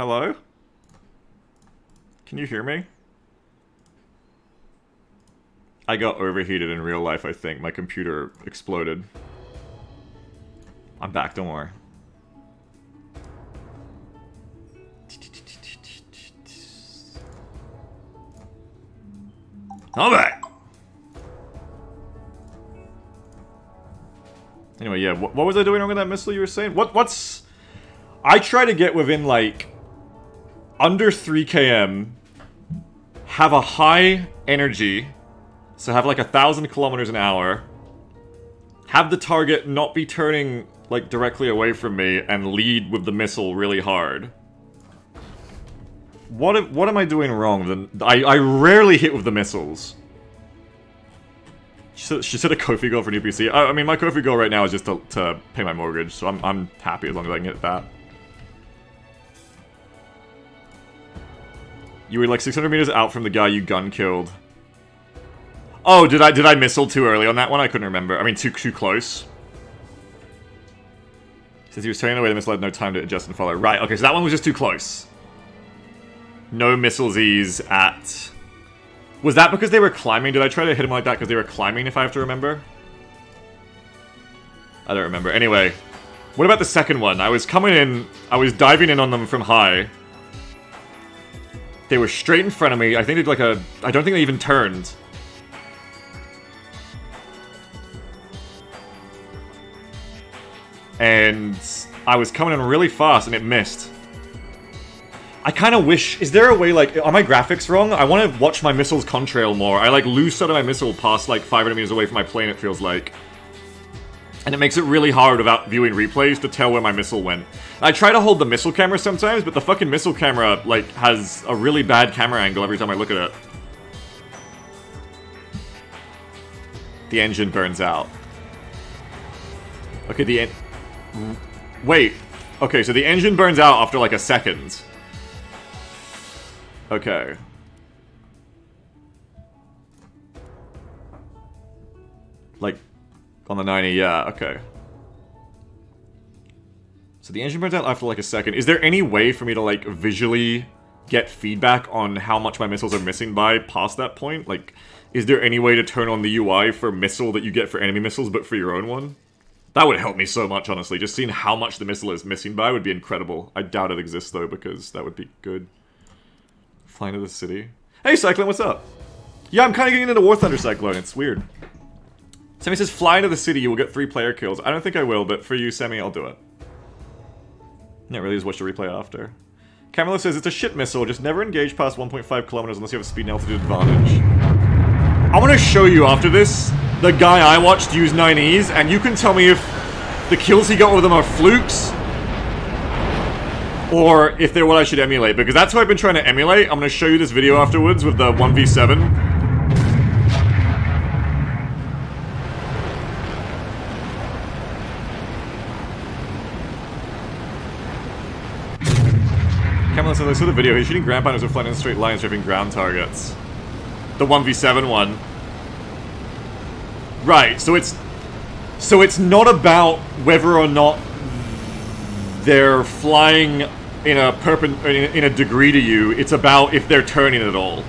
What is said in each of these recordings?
Hello? Can you hear me? I got overheated in real life, I think. My computer exploded. I'm back, don't worry. I'm back! Anyway, yeah, what, what was I doing wrong with that missile you were saying? What, what's... I try to get within, like, under 3 km, have a high energy, so have like a thousand kilometers an hour, have the target not be turning like directly away from me, and lead with the missile really hard. What what am I doing wrong? Then I I rarely hit with the missiles. She said, she said a Ko-fi goal for new PC. I, I mean, my Ko-fi goal right now is just to, to pay my mortgage, so I'm I'm happy as long as I can hit that. You were like 600 meters out from the guy you gun killed. Oh, did I did I missile too early on that one? I couldn't remember. I mean, too too close. Since he was turning away, the missile had no time to adjust and follow. Right, okay, so that one was just too close. No missile Z's at... Was that because they were climbing? Did I try to hit him like that because they were climbing, if I have to remember? I don't remember. Anyway, what about the second one? I was coming in, I was diving in on them from high. They were straight in front of me. I think they did like a... I don't think they even turned. And I was coming in really fast and it missed. I kind of wish... Is there a way, like... Are my graphics wrong? I want to watch my missiles contrail more. I, like, lose sight of my missile past, like, 500 meters away from my plane, it feels like. And it makes it really hard without viewing replays to tell where my missile went. I try to hold the missile camera sometimes, but the fucking missile camera, like, has a really bad camera angle every time I look at it. The engine burns out. Okay, the en- Wait. Okay, so the engine burns out after, like, a second. Okay. On the 90, yeah, okay. So the engine burns out after like a second. Is there any way for me to like visually get feedback on how much my missiles are missing by past that point? Like, is there any way to turn on the UI for missile that you get for enemy missiles but for your own one? That would help me so much, honestly. Just seeing how much the missile is missing by would be incredible. I doubt it exists though, because that would be good. Flying to the city. Hey, Cyclone, what's up? Yeah, I'm kind of getting into War Thunder Cyclone. It's weird. Semi says, fly into the city, you will get three player kills. I don't think I will, but for you, Semi, I'll do it. Yeah, really just watch the replay after. Camilla says, it's a shit missile, just never engage past 1.5 kilometers unless you have a speed and altitude advantage. I want to show you after this, the guy I watched use 9Es, and you can tell me if the kills he got with them are flukes, or if they're what I should emulate, because that's what I've been trying to emulate. I'm going to show you this video afterwards with the 1v7. Says, I saw the video. He's shooting ground pounders with flying in straight lines, stripping ground targets. The 1v7 one. Right, so it's... So it's not about whether or not they're flying in a perpen in a degree to you. It's about if they're turning at all.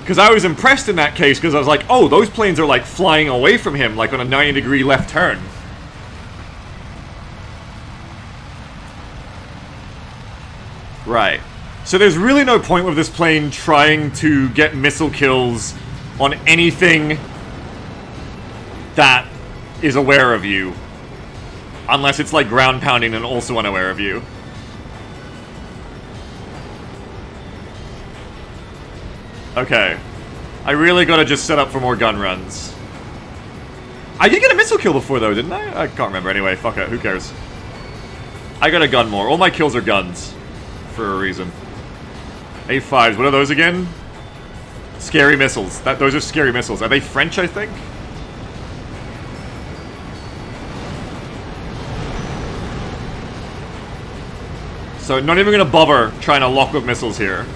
Because I was impressed in that case, because I was like, oh, those planes are like flying away from him, like on a 90 degree left turn. Right. So there's really no point with this plane trying to get missile kills on anything that is aware of you. Unless it's like ground pounding and also unaware of you. Okay. I really gotta just set up for more gun runs. I did get a missile kill before though, didn't I? I can't remember. Anyway, fuck it. Who cares? I got a gun more. All my kills are guns for a reason. A5s, what are those again? Scary missiles. That Those are scary missiles. Are they French, I think? So not even gonna bother trying to lock with missiles here.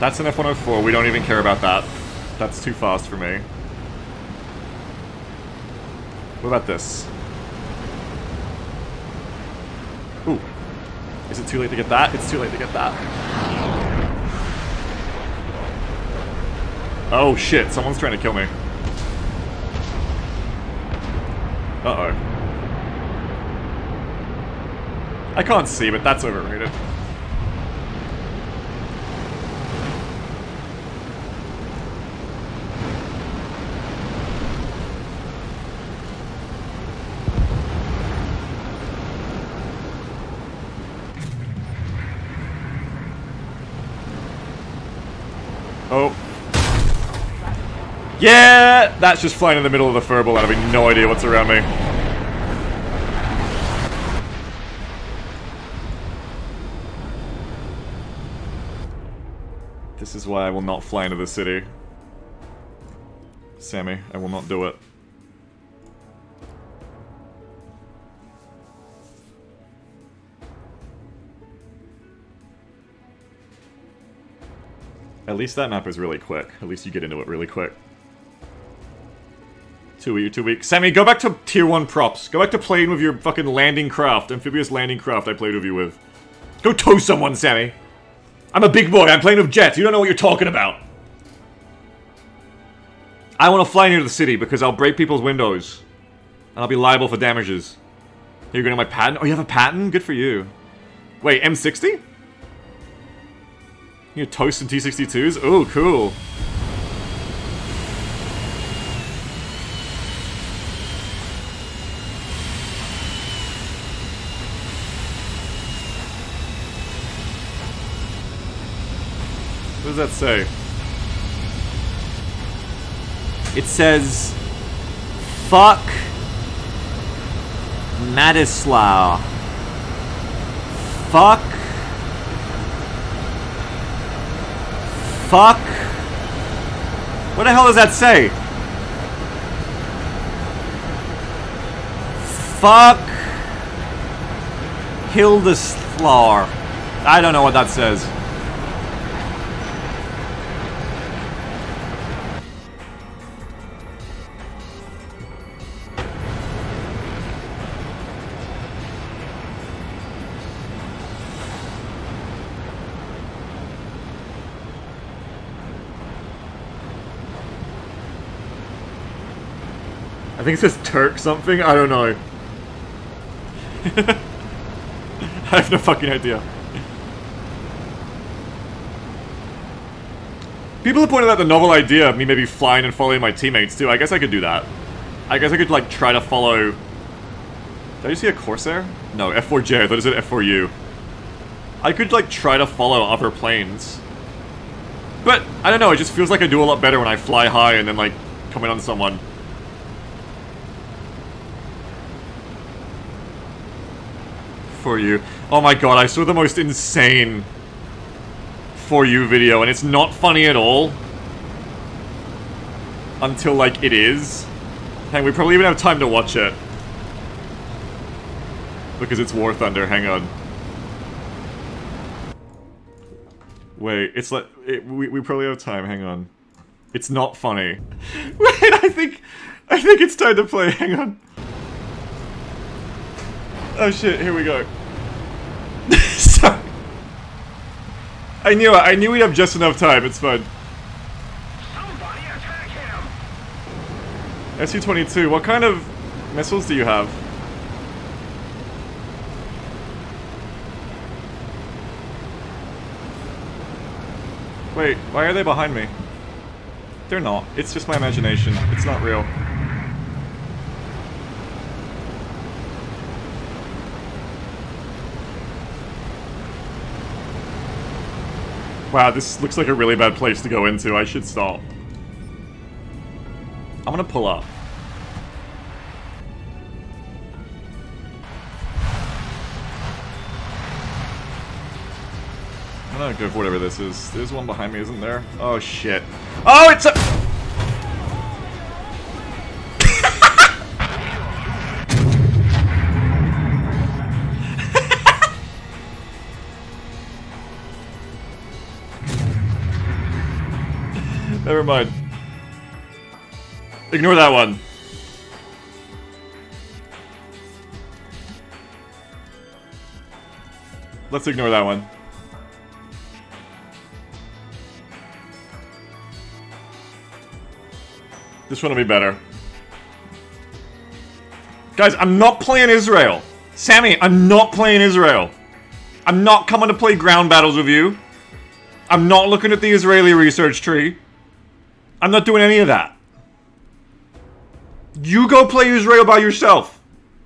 That's an F-104, we don't even care about that. That's too fast for me. What about this? Is it too late to get that? It's too late to get that. Oh shit, someone's trying to kill me. Uh-oh. I can't see, but that's overrated. Oh. Yeah! That's just flying in the middle of the furball and having no idea what's around me. This is why I will not fly into the city. Sammy, I will not do it. At least that map is really quick. At least you get into it really quick. Two week, two weeks. Sammy, go back to tier one props. Go back to playing with your fucking landing craft, amphibious landing craft I played with you with. Go tow someone, Sammy. I'm a big boy. I'm playing with jets. You don't know what you're talking about. I want to fly near the city because I'll break people's windows. And I'll be liable for damages. You're going to my patent? Oh, you have a patent? Good for you. Wait, M60? You toast some T62s? Oh, cool. Does that say? It says, fuck Madislaw. Fuck. Fuck. What the hell does that say? Fuck. Hildeslaw. I don't know what that says. Think it says Turk something. I don't know. I have no fucking idea. People have pointed out the novel idea of me maybe flying and following my teammates too. I guess I could do that. I guess I could like try to follow... Did I see a Corsair? No, F4J. I thought it said F4U. I could like try to follow other planes. But, I don't know, it just feels like I do a lot better when I fly high and then like come in on someone. For you. Oh my god, I saw the most insane For You video, and it's not funny at all. Until, like, it is. Hang, we probably even have time to watch it. Because it's War Thunder, hang on. Wait, it's like, it, we, we probably have time, hang on. It's not funny. Wait, I think, I think it's time to play, hang on. Oh shit, here we go. Sorry. I knew it, I knew we'd have just enough time, it's fun. Somebody attack him! SU-22, what kind of missiles do you have? Wait, why are they behind me? They're not. It's just my imagination. It's not real. Wow, this looks like a really bad place to go into. I should stop. I'm gonna pull up. I'm gonna go for whatever this is. There's one behind me, isn't there? Oh shit. Oh, it's a- mind. Ignore that one. Let's ignore that one. This one will be better. Guys, I'm not playing Israel. Sammy, I'm not playing Israel. I'm not coming to play ground battles with you. I'm not looking at the Israeli research tree. I'm not doing any of that. You go play Israel by yourself.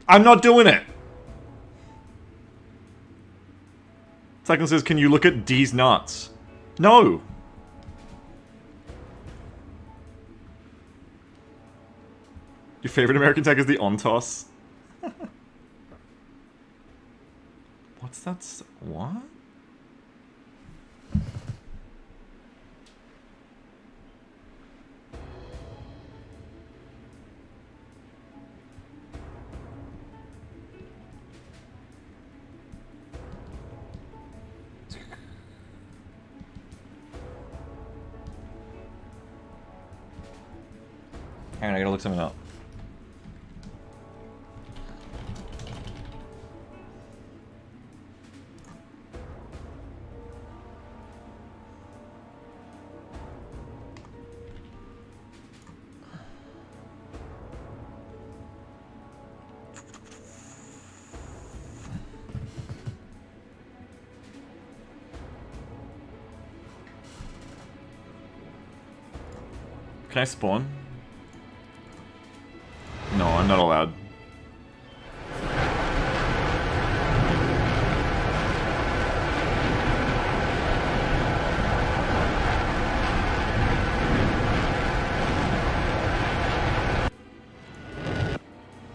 I'm not doing it. Second says, can you look at D's nuts? No. Your favorite American tech is the Ontos? What's that? What? Hang on, I gotta look something up. Can I spawn? Not allowed.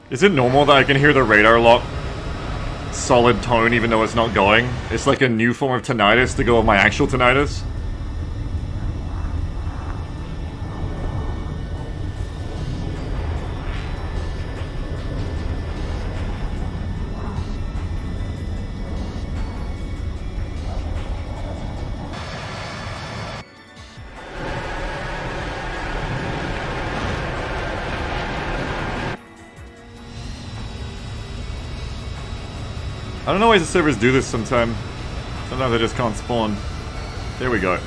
Is it normal that I can hear the radar lock solid tone even though it's not going? It's like a new form of tinnitus to go with my actual tinnitus? I why the servers do this sometimes. Sometimes they just can't spawn. There we go.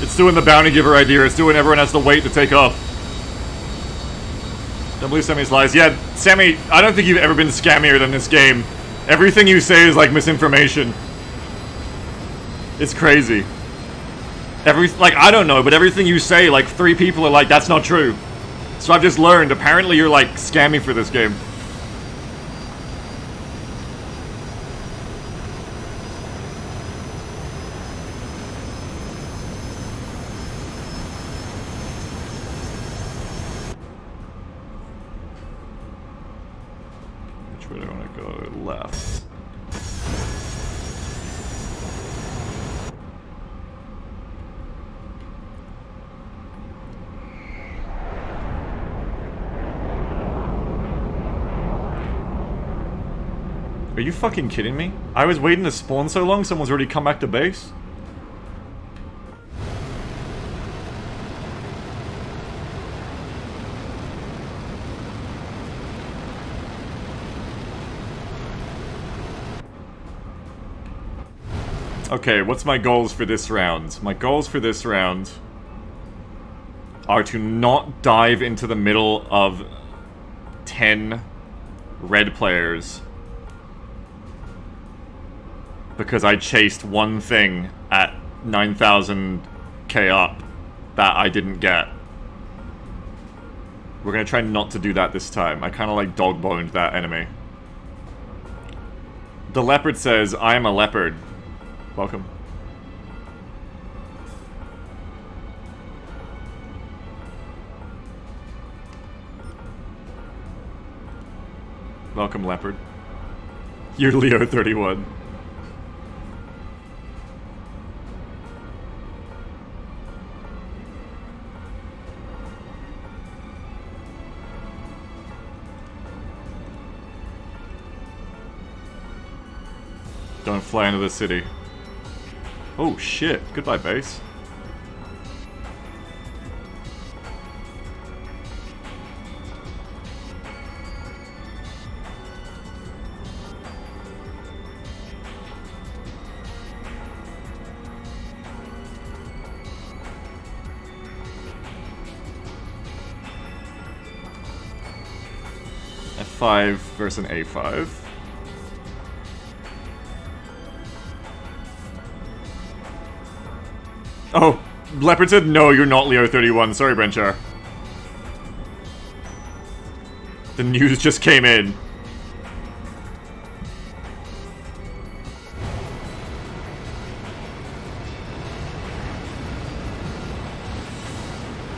It's doing the bounty giver idea. It's doing everyone has to wait to take off. Don't believe Sammy's lies. Yeah, Sammy, I don't think you've ever been scammier than this game. Everything you say is like misinformation. It's crazy. Every like I don't know, but everything you say, like three people are like, that's not true. So I've just learned. Apparently, you're like scamming for this game. Which way do I want to go? Left. Are you fucking kidding me? I was waiting to spawn so long, someone's already come back to base? Okay, what's my goals for this round? My goals for this round are to not dive into the middle of 10 red players because I chased one thing at 9,000k up that I didn't get. We're gonna try not to do that this time. I kinda like dog boned that enemy. The leopard says, I am a leopard. Welcome. Welcome, leopard. You're Leo31. fly into the city. Oh shit, goodbye base. F5 versus an A5. Oh, Leopard said, no, you're not Leo 31. Sorry, Brenchar. The news just came in.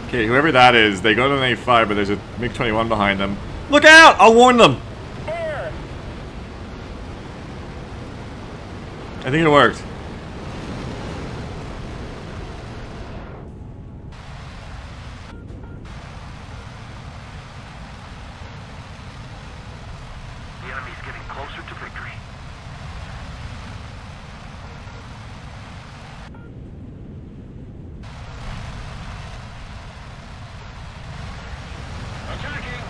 Okay, whoever that is, they go to an A5, but there's a MiG-21 behind them. Look out! I'll warn them! I think it worked. The enemy's getting closer to victory. Attacking!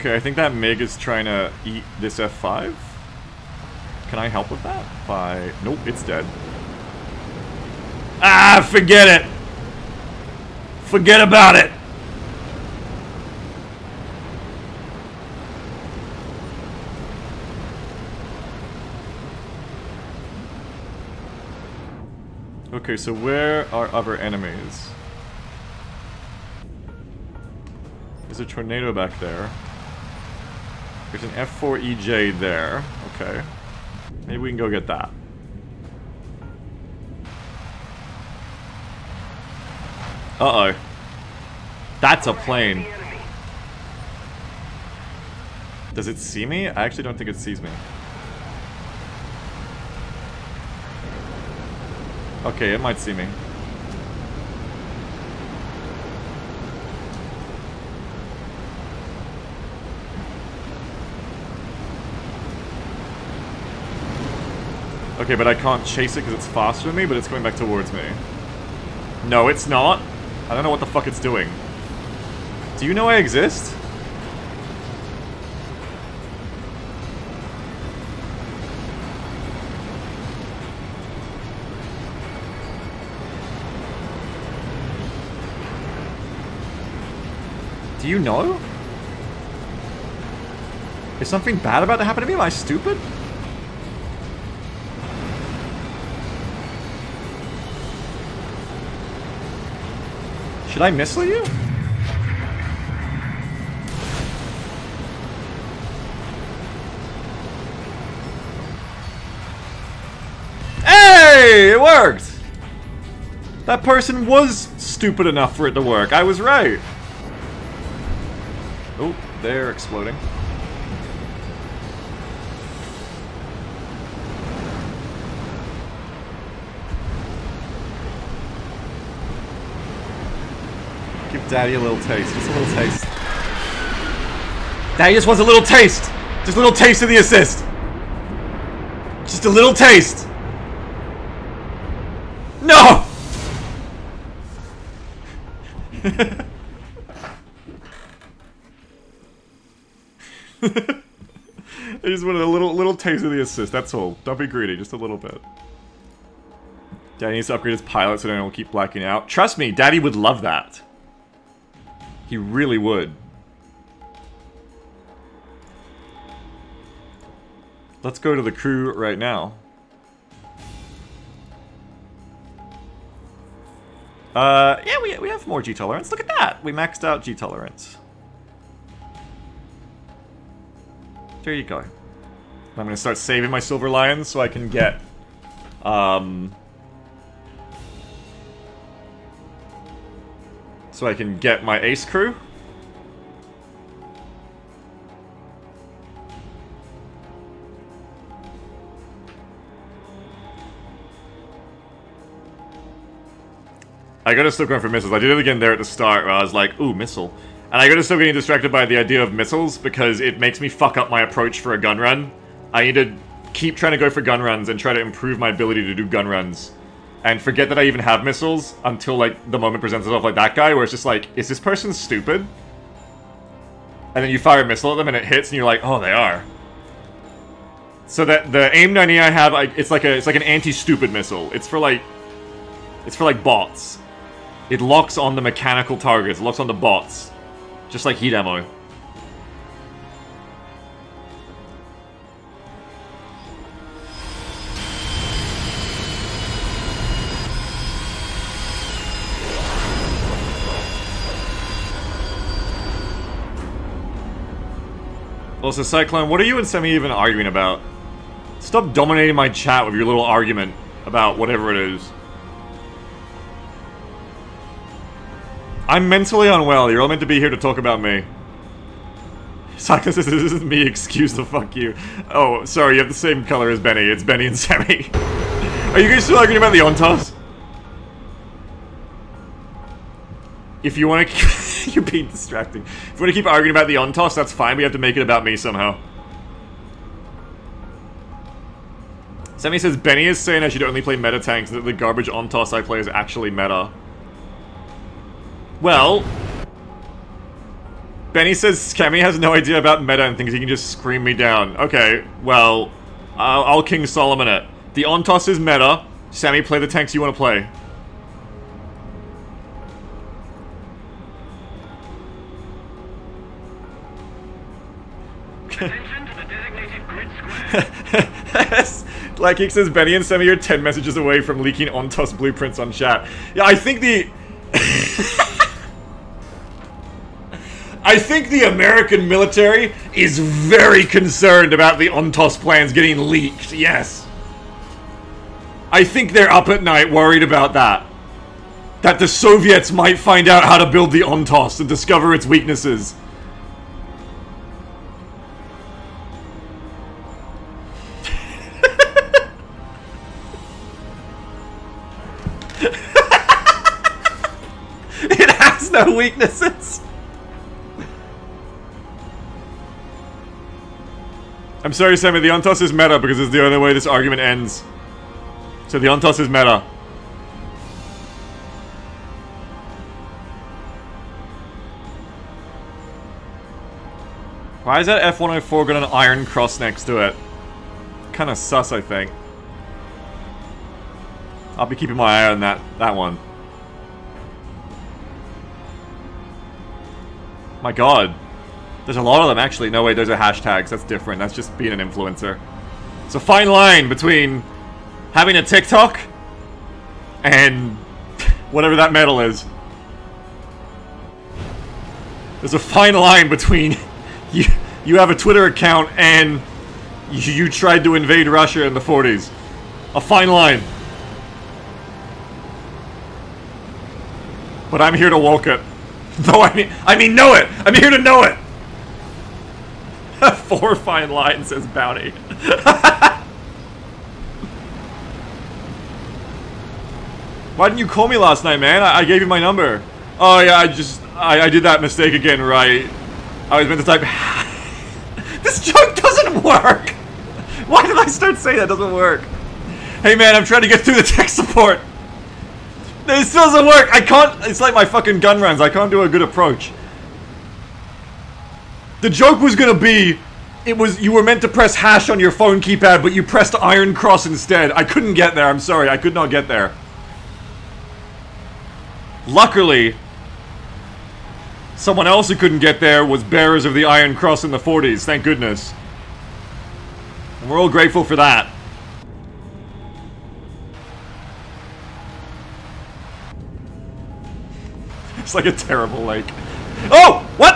Okay, I think that MiG is trying to eat this F5. Can I help with that? By... Nope, it's dead. Ah, forget it! Forget about it! Okay, so where are other enemies? There's a tornado back there. There's an F4 EJ there. Okay. Maybe we can go get that. Uh-oh. That's a plane. Does it see me? I actually don't think it sees me. Okay, it might see me. Okay, but I can't chase it because it's faster than me, but it's coming back towards me. No, it's not. I don't know what the fuck it's doing. Do you know I exist? Do you know? Is something bad about to happen to me? Am I stupid? Should I missile you? Hey! It worked! That person was stupid enough for it to work. I was right. Oh, they're exploding. Daddy a little taste. Just a little taste. Daddy just wants a little taste. Just a little taste of the assist. Just a little taste. No! I just wanted a little little taste of the assist, that's all. Don't be greedy, just a little bit. Daddy needs to upgrade his pilot so then he'll keep blacking out. Trust me, Daddy would love that. He really would. Let's go to the crew right now. Uh, yeah, we, we have more G tolerance. Look at that! We maxed out G tolerance. There you go. I'm gonna start saving my Silver Lions so I can get, um... So I can get my Ace crew. I gotta stop going for missiles. I did it again there at the start where I was like, ooh, missile. And I gotta stop getting distracted by the idea of missiles because it makes me fuck up my approach for a gun run. I need to keep trying to go for gun runs and try to improve my ability to do gun runs. And forget that I even have missiles until like the moment presents itself like that guy where it's just like, is this person stupid? And then you fire a missile at them and it hits and you're like, oh, they are. So that the AIM 90 I have, like, it's like a it's like an anti-stupid missile. It's for like it's for like bots. It locks on the mechanical targets, it locks on the bots. Just like heat ammo. Also, Cyclone, what are you and Semi even arguing about? Stop dominating my chat with your little argument about whatever it is. I'm mentally unwell. You're all meant to be here to talk about me. Cyclone says this isn't me. Excuse the fuck you. Oh, sorry. You have the same color as Benny. It's Benny and Semi. are you guys still arguing about the Ontos? If you want to, you're being distracting. If want to keep arguing about the Ontos, that's fine. We have to make it about me somehow. Sammy says Benny is saying I should only play meta tanks. That the garbage Ontos I play is actually meta. Well, Benny says Scammy has no idea about meta and thinks he can just scream me down. Okay, well, I'll, I'll King Solomon it. The Ontos is meta. Sammy, play the tanks you want to play. Like he says, Benny and Sammy are 10 messages away from leaking Ontos blueprints on chat. Yeah, I think the... I think the American military is very concerned about the Ontos plans getting leaked, yes. I think they're up at night worried about that. That the Soviets might find out how to build the Ontos and discover its weaknesses. No weaknesses. I'm sorry, Sammy. The Ontos is meta because it's the only way this argument ends. So the Ontos is meta. Why is that F-104 got an iron cross next to it? Kinda sus, I think. I'll be keeping my eye on that, that one. My god. There's a lot of them, actually. No, way. those are hashtags. That's different. That's just being an influencer. It's a fine line between having a TikTok and whatever that medal is. There's a fine line between you, you have a Twitter account and you, you tried to invade Russia in the 40s. A fine line. But I'm here to walk it. No, I mean, I mean, know it. I'm here to know it. Four fine lines says bounty. Why didn't you call me last night, man? I, I gave you my number. Oh yeah, I just, I, I did that mistake again, right? I was meant to type. this joke doesn't work. Why did I start saying that doesn't work? Hey man, I'm trying to get through the tech support. It still doesn't work. I can't. It's like my fucking gun runs. I can't do a good approach. The joke was gonna be, it was you were meant to press hash on your phone keypad, but you pressed iron cross instead. I couldn't get there. I'm sorry. I could not get there. Luckily, someone else who couldn't get there was bearers of the Iron Cross in the 40s. Thank goodness. And we're all grateful for that. It's like a terrible lake. Oh! What?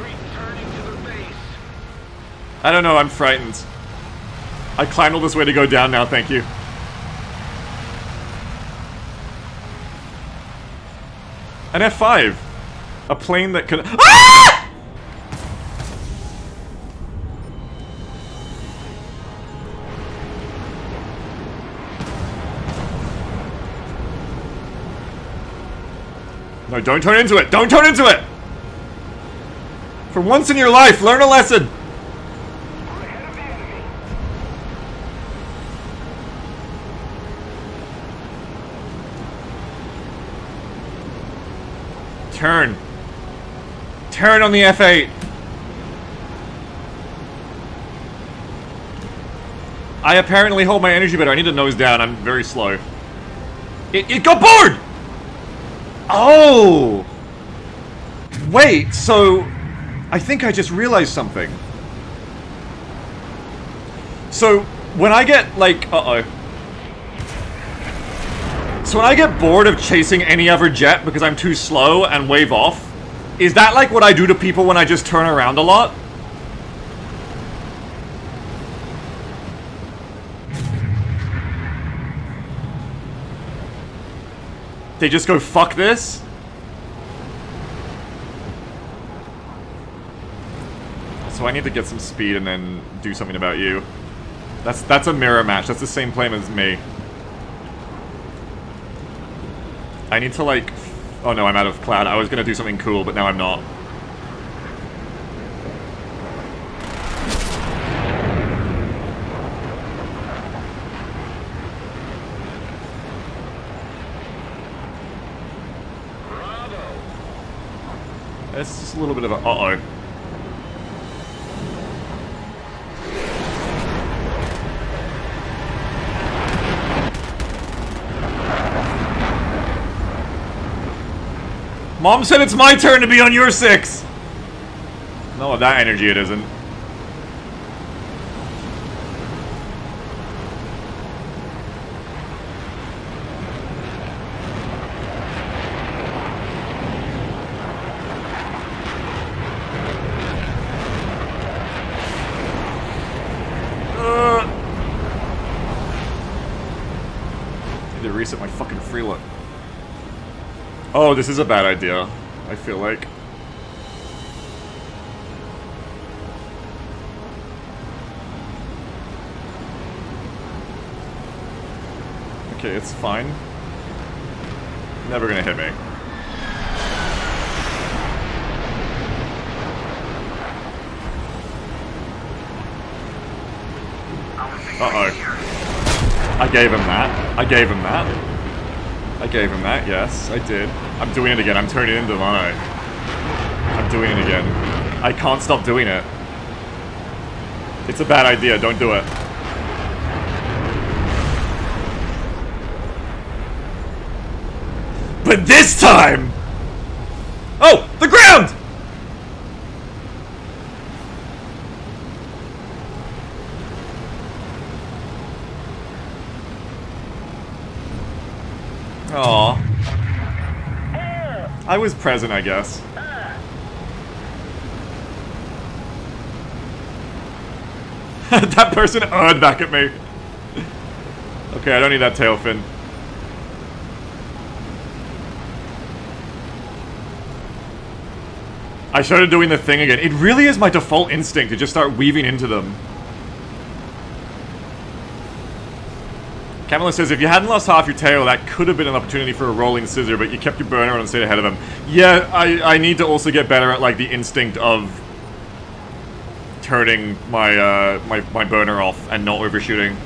Returning to the base. I don't know, I'm frightened. I climbed all this way to go down now, thank you. An F5. A plane that can- Ah! No, don't turn into it! Don't turn into it! For once in your life, learn a lesson! Turn. Turn on the F8. I apparently hold my energy better. I need to nose down. I'm very slow. It, it got bored! Oh! Wait, so... I think I just realized something. So, when I get, like... Uh-oh. So when I get bored of chasing any other jet because I'm too slow and wave off, is that like what I do to people when I just turn around a lot? They just go, fuck this? So I need to get some speed and then do something about you. That's that's a mirror match. That's the same plane as me. I need to like... Oh no, I'm out of cloud. I was gonna do something cool, but now I'm not. A little bit of a... Uh-oh. Mom said it's my turn to be on your six! No, that energy it isn't. Uh. Need to reset my fucking freeload. Oh, this is a bad idea. I feel like. Okay, it's fine. Never gonna hit me. Uh-oh. I gave him that. I gave him that. I gave him that, yes, I did. I'm doing it again. I'm turning into Mono. I'm doing it again. I can't stop doing it. It's a bad idea. Don't do it. But this time! Oh! The ground! Aw. I was present, I guess. that person earned back at me. Okay, I don't need that tail fin. I started doing the thing again. It really is my default instinct to just start weaving into them. Kamala says, if you hadn't lost half your tail, that could have been an opportunity for a rolling scissor, but you kept your burner on and stayed ahead of him. Yeah, I, I need to also get better at, like, the instinct of turning my, uh, my, my burner off and not overshooting.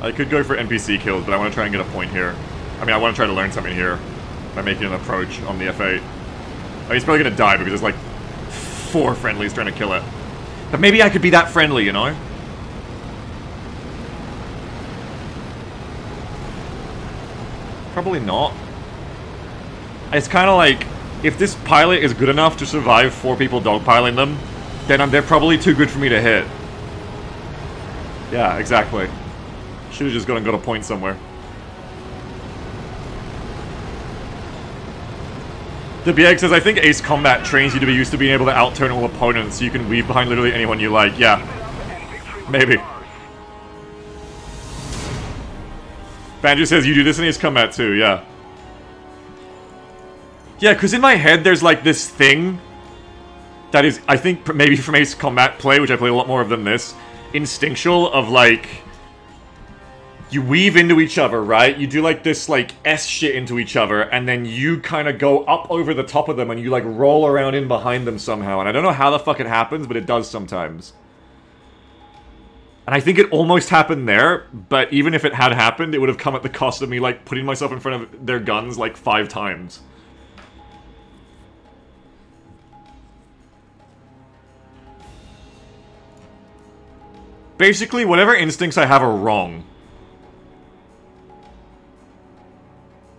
I could go for NPC kills, but I want to try and get a point here. I mean, I want to try to learn something here by making an approach on the F8. I mean, he's probably going to die because there's, like, four friendlies trying to kill it. But maybe I could be that friendly, you know? Probably not. It's kind of like, if this pilot is good enough to survive four people dogpiling them, then they're probably too good for me to hit. Yeah, exactly. Should've just gone and got a point somewhere. The BX says, I think Ace Combat trains you to be used to being able to outturn all opponents so you can weave behind literally anyone you like. Yeah. Maybe. Banjo says you do this in Ace Combat too, yeah. Yeah, because in my head there's like this thing that is, I think, maybe from Ace Combat play, which I play a lot more of than this, instinctual of like, you weave into each other, right? You do like this like S shit into each other, and then you kind of go up over the top of them and you like roll around in behind them somehow. And I don't know how the fuck it happens, but it does sometimes. And I think it almost happened there, but even if it had happened, it would have come at the cost of me like putting myself in front of their guns like five times. Basically, whatever instincts I have are wrong.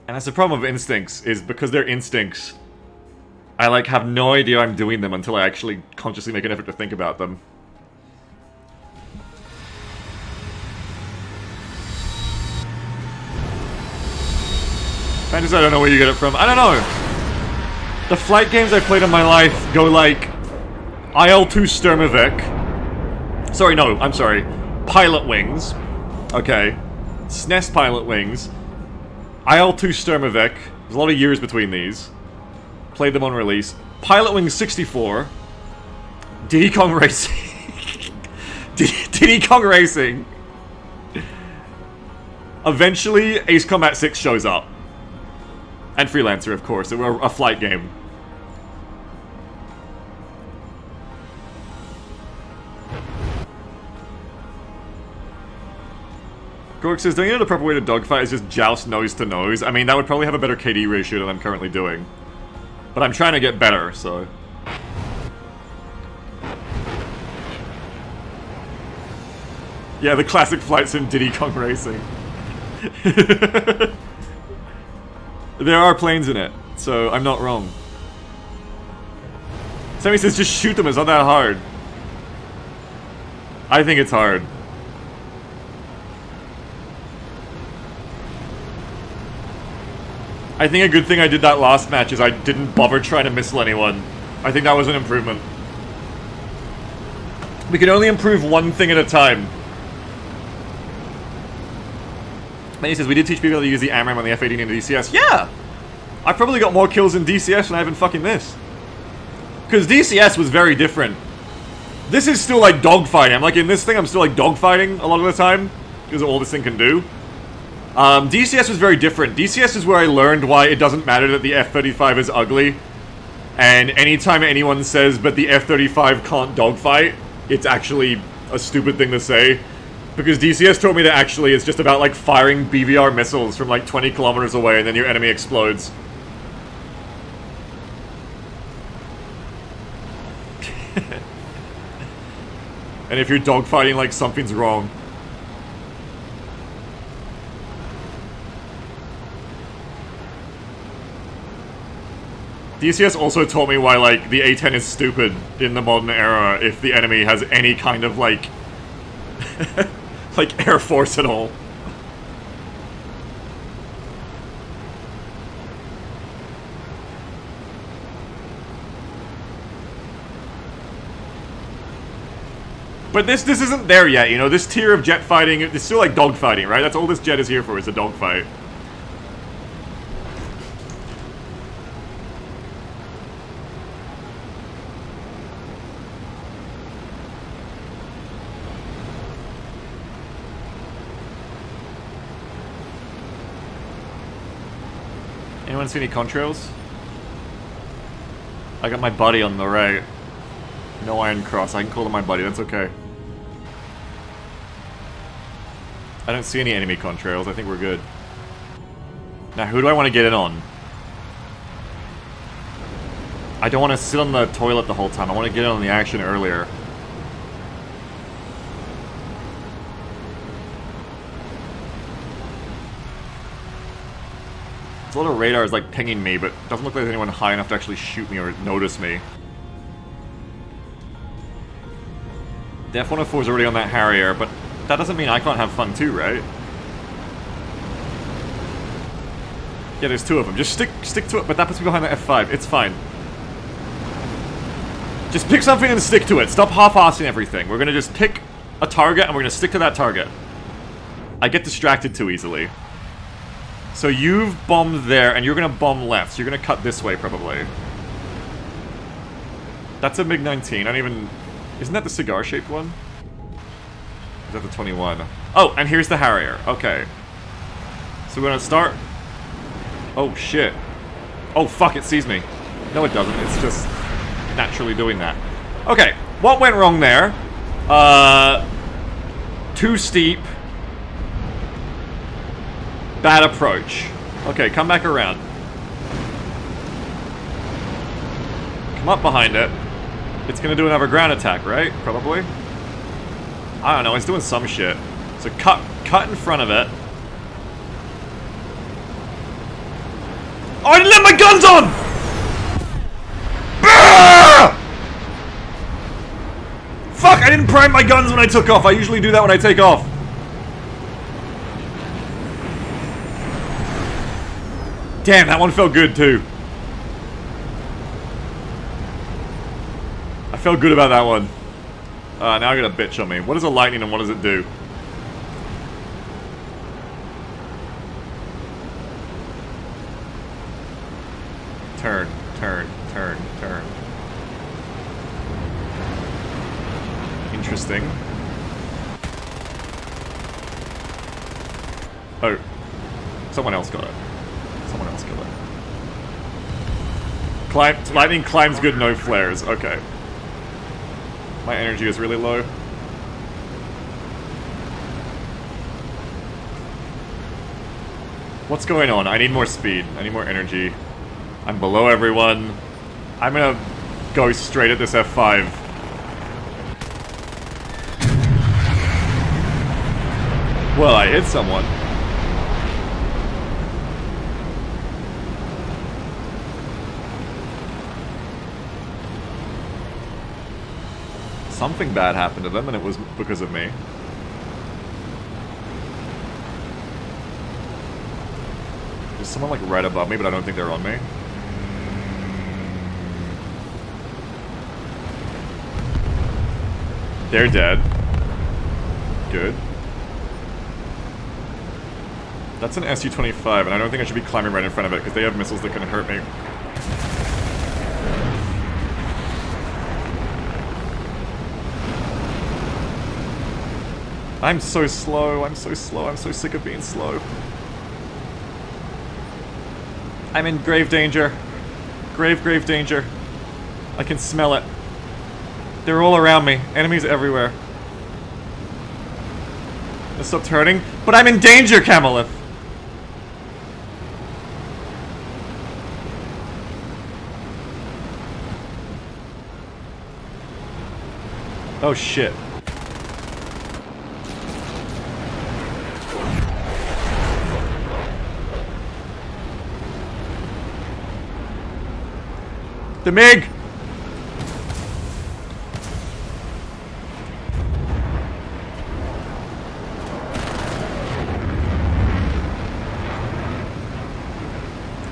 And that's the problem with instincts, is because they're instincts, I like have no idea I'm doing them until I actually consciously make an effort to think about them. I just I don't know where you get it from. I don't know. The flight games I've played in my life go like IL-2 Sturmovik. Sorry, no, I'm sorry. Pilot Wings. Okay. SNES Pilot Wings. IL-2 Sturmovik. There's a lot of years between these. Played them on release. Pilot Wings 64. Diddy Kong Racing. Diddy Kong Racing. Eventually, Ace Combat 6 shows up. And Freelancer, of course. Were a flight game. Gork says, don't you know the proper way to dogfight is just joust nose to nose? I mean, that would probably have a better KD ratio than I'm currently doing. But I'm trying to get better, so... Yeah, the classic flights in Diddy Kong Racing. there are planes in it, so I'm not wrong. Sammy says, just shoot them, it's not that hard. I think it's hard. I think a good thing I did that last match is I didn't bother trying to missile anyone. I think that was an improvement. We can only improve one thing at a time. He says, we did teach people to use the AMRAAM on the F-18 in DCS. Yeah! I probably got more kills in DCS than I have in fucking this. Because DCS was very different. This is still like dogfighting. I'm like, in this thing, I'm still like dogfighting a lot of the time. Because of all this thing can do. Um, DCS was very different. DCS is where I learned why it doesn't matter that the F-35 is ugly. And anytime anyone says, but the F-35 can't dogfight, it's actually a stupid thing to say. Because DCS taught me that actually it's just about like firing BVR missiles from like 20 kilometers away and then your enemy explodes. and if you're dogfighting like something's wrong. DCS also taught me why, like, the A-10 is stupid in the modern era if the enemy has any kind of, like... like, air force at all. But this this isn't there yet, you know? This tier of jet fighting, it's still like dogfighting, right? That's all this jet is here for, is a dogfight. Anyone see any contrails? I got my buddy on the right. No Iron Cross. I can call him my buddy. That's okay. I don't see any enemy contrails. I think we're good. Now, who do I want to get in on? I don't want to sit on the toilet the whole time. I want to get in on the action earlier. A lot of radars like pinging me, but doesn't look like there's anyone high enough to actually shoot me or notice me. The F-104 is already on that Harrier, but that doesn't mean I can't have fun too, right? Yeah, there's two of them. Just stick stick to it, but that puts me behind the F5. It's fine. Just pick something and stick to it. Stop half-assing everything. We're gonna just pick a target and we're gonna stick to that target. I get distracted too easily. So you've bombed there, and you're gonna bomb left. You're gonna cut this way, probably. That's a MiG-19. I don't even... Isn't that the cigar-shaped one? Is that the 21? Oh, and here's the Harrier. Okay. So we're gonna start... Oh, shit. Oh, fuck, it sees me. No, it doesn't. It's just naturally doing that. Okay, what went wrong there? Uh... Too steep. Bad approach. Okay, come back around. Come up behind it. It's gonna do another ground attack, right? Probably. I don't know, it's doing some shit. So cut cut in front of it. Oh, I didn't let my guns on! Bah! Fuck, I didn't prime my guns when I took off. I usually do that when I take off. Damn, that one felt good too. I felt good about that one. Uh, now I got a bitch on me. What is a lightning and what does it do? Turn, turn, turn, turn. Interesting. Oh. Someone else got it. Someone else got it. Climb, lightning climbs good, no flares. Okay. My energy is really low. What's going on? I need more speed. I need more energy. I'm below everyone. I'm gonna go straight at this F5. Well, I hit someone. Something bad happened to them, and it was because of me. There's someone like right above me, but I don't think they're on me. They're dead. Good. That's an SU-25, and I don't think I should be climbing right in front of it, because they have missiles that can hurt me. I'm so slow, I'm so slow, I'm so sick of being slow. I'm in grave danger. Grave, grave danger. I can smell it. They're all around me. Enemies everywhere. Let's stop turning. But I'm in danger, Camelith! Oh shit. The MiG!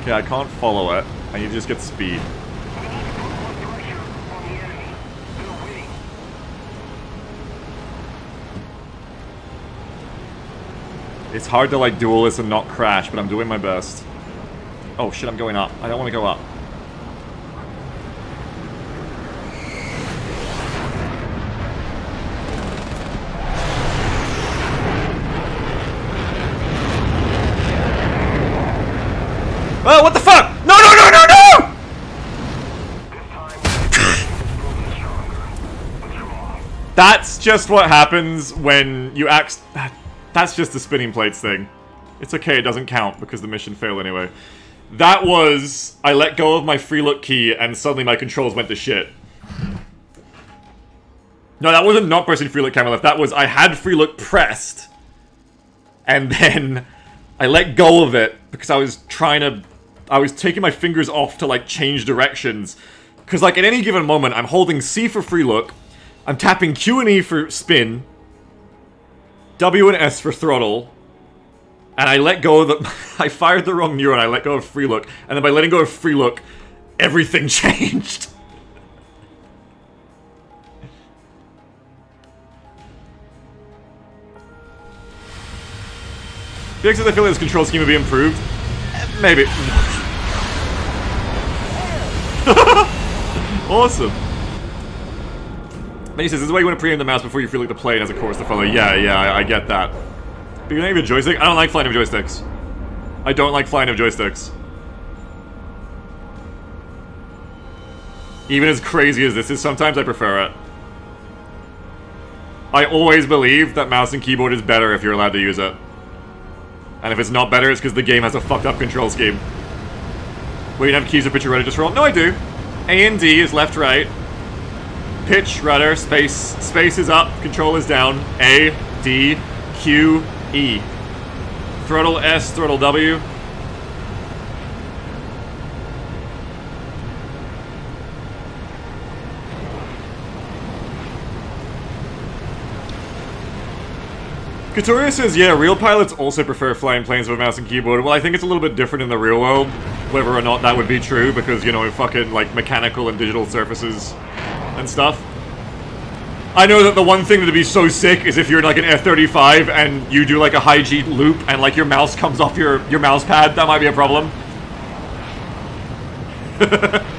Okay, I can't follow it. I need to just get speed. It's hard to like duel this and not crash, but I'm doing my best. Oh shit, I'm going up. I don't want to go up. Oh, what the fuck? No, no, no, no, no! This time, growing stronger. Withdraw. That's just what happens when you act. That's just the spinning plates thing. It's okay, it doesn't count because the mission failed anyway. That was. I let go of my free look key and suddenly my controls went to shit. No, that wasn't not pressing free look camera left. That was I had free look pressed. And then I let go of it because I was trying to. I was taking my fingers off to like change directions. Because, like, at any given moment, I'm holding C for free look, I'm tapping Q and E for spin, W and S for throttle, and I let go of the. I fired the wrong neuron, I let go of free look, and then by letting go of free look, everything changed. Felix says I feel like this control scheme would be improved. Maybe. awesome. Then he says, this is why you want to preaim the mouse before you feel like the plane has a course to follow. Yeah, yeah, I, I get that. But you don't have a joystick? I don't like flying of joysticks. I don't like flying of joysticks. Even as crazy as this is, sometimes I prefer it. I always believe that mouse and keyboard is better if you're allowed to use it. And if it's not better, it's because the game has a fucked up control scheme. Wait, you have keys or or rudder just roll? No, I do. A and D is left, right pitch rudder space space is up control is down. A d q e. Throttle s throttle w. Katoria says, yeah, real pilots also prefer flying planes with a mouse and keyboard. Well, I think it's a little bit different in the real world, whether or not that would be true, because, you know, fucking, like, mechanical and digital surfaces and stuff. I know that the one thing that'd be so sick is if you're in, like, an F-35 and you do, like, a high G loop and, like, your mouse comes off your, your mouse pad. That might be a problem.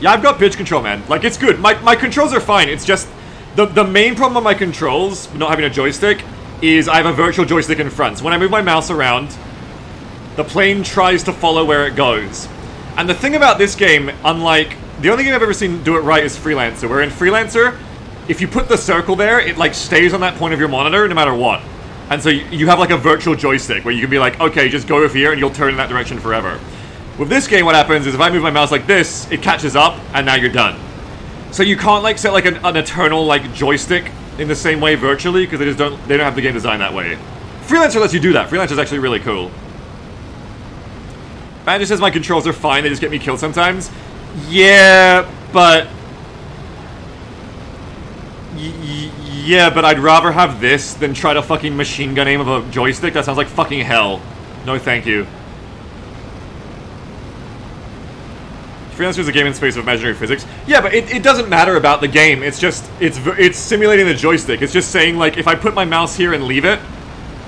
Yeah, I've got pitch control, man. Like, it's good. My, my controls are fine. It's just... The, the main problem with my controls, not having a joystick, is I have a virtual joystick in front. So when I move my mouse around, the plane tries to follow where it goes. And the thing about this game, unlike... The only game I've ever seen do it right is Freelancer, where in Freelancer, if you put the circle there, it, like, stays on that point of your monitor no matter what. And so you, you have, like, a virtual joystick, where you can be like, okay, just go over here, and you'll turn in that direction forever. With this game, what happens is if I move my mouse like this, it catches up, and now you're done. So you can't like set like an, an eternal like joystick in the same way virtually because they just don't they don't have the game designed that way. Freelancer lets you do that. Freelancer is actually really cool. Just says my controls are fine. They just get me killed sometimes. Yeah, but yeah, but I'd rather have this than try to fucking machine gun aim of a joystick. That sounds like fucking hell. No, thank you. Freelancer is a game in space of imaginary physics. Yeah, but it, it doesn't matter about the game. It's just, it's it's simulating the joystick. It's just saying, like, if I put my mouse here and leave it,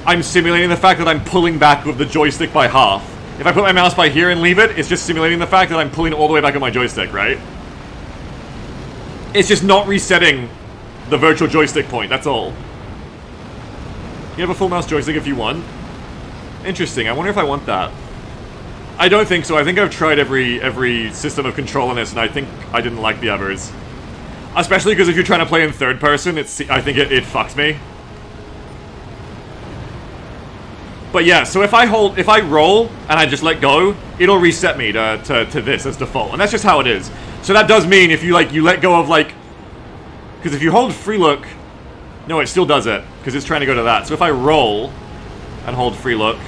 I'm simulating the fact that I'm pulling back with the joystick by half. If I put my mouse by here and leave it, it's just simulating the fact that I'm pulling all the way back on my joystick, right? It's just not resetting the virtual joystick point, that's all. You have a full mouse joystick if you want. Interesting, I wonder if I want that. I don't think so. I think I've tried every every system of control in this, and I think I didn't like the others. Especially because if you're trying to play in third person, it's I think it, it fucks me. But yeah, so if I hold, if I roll and I just let go, it'll reset me to, to, to this as default, and that's just how it is. So that does mean if you like, you let go of like, because if you hold free look, no, it still does it, because it's trying to go to that. So if I roll and hold free look,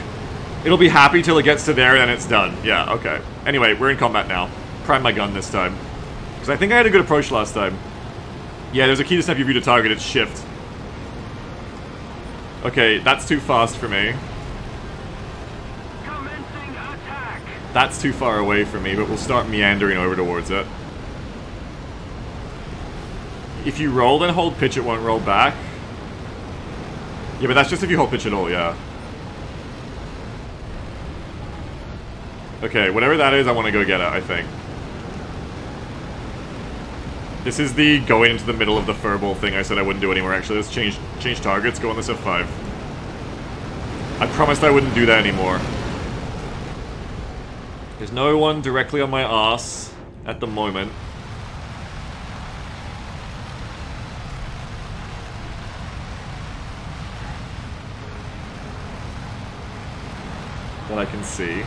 It'll be happy till it gets to there and then it's done. Yeah, okay. Anyway, we're in combat now. Prime my gun this time. Because I think I had a good approach last time. Yeah, there's a key to snap your view to target. It's shift. Okay, that's too fast for me. Commencing attack. That's too far away for me, but we'll start meandering over towards it. If you roll and hold pitch, it won't roll back. Yeah, but that's just if you hold pitch at all, yeah. Okay, whatever that is, I want to go get it, I think. This is the going into the middle of the furball thing I said I wouldn't do anymore, actually. Let's change change targets, go on this F5. I promised I wouldn't do that anymore. There's no one directly on my ass at the moment. That I can see.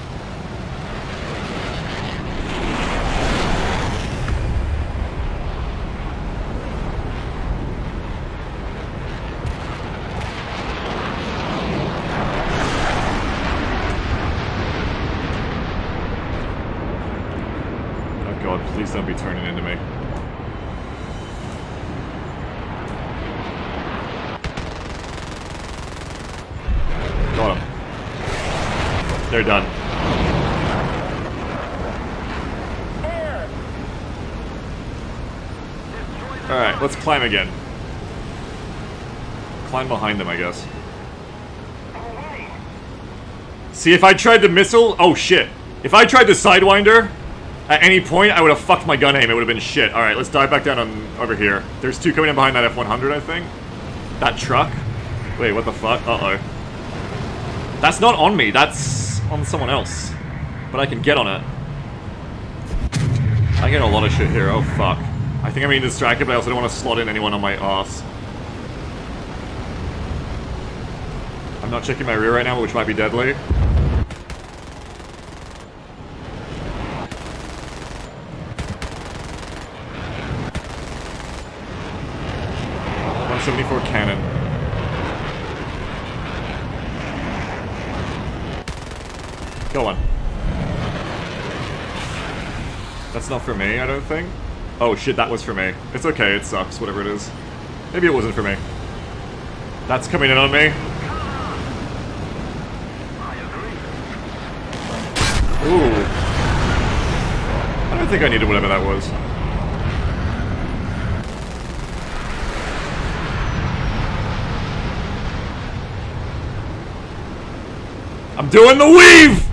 Oh god, please don't be turning into me. Got him. They're done. Air. Destroy the Alright, let's climb again. Climb behind them, I guess. See, if I tried to missile... Oh, shit. If I tried to Sidewinder, at any point, I would have fucked my gun aim. It would have been shit. Alright, let's dive back down on over here. There's two coming in behind that F-100, I think. That truck. Wait, what the fuck? Uh-oh. That's not on me. That's on someone else. But I can get on it. I get a lot of shit here. Oh, fuck. I think I'm being distracted, but I also don't want to slot in anyone on my ass. I'm not checking my rear right now, which might be deadly. One seventy four cannon. Go on. That's not for me, I don't think. Oh shit, that was for me. It's okay, it sucks, whatever it is. Maybe it wasn't for me. That's coming in on me. Ooh. I don't think I needed whatever that was. I'm doing the weave!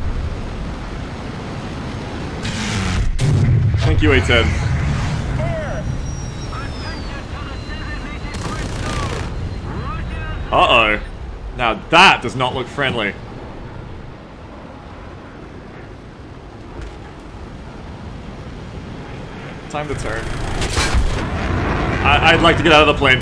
Thank you, A10. Attention to the designated grid zone. Roger. Uh-oh. Now that does not look friendly. Time to turn. I I'd like to get out of the plane.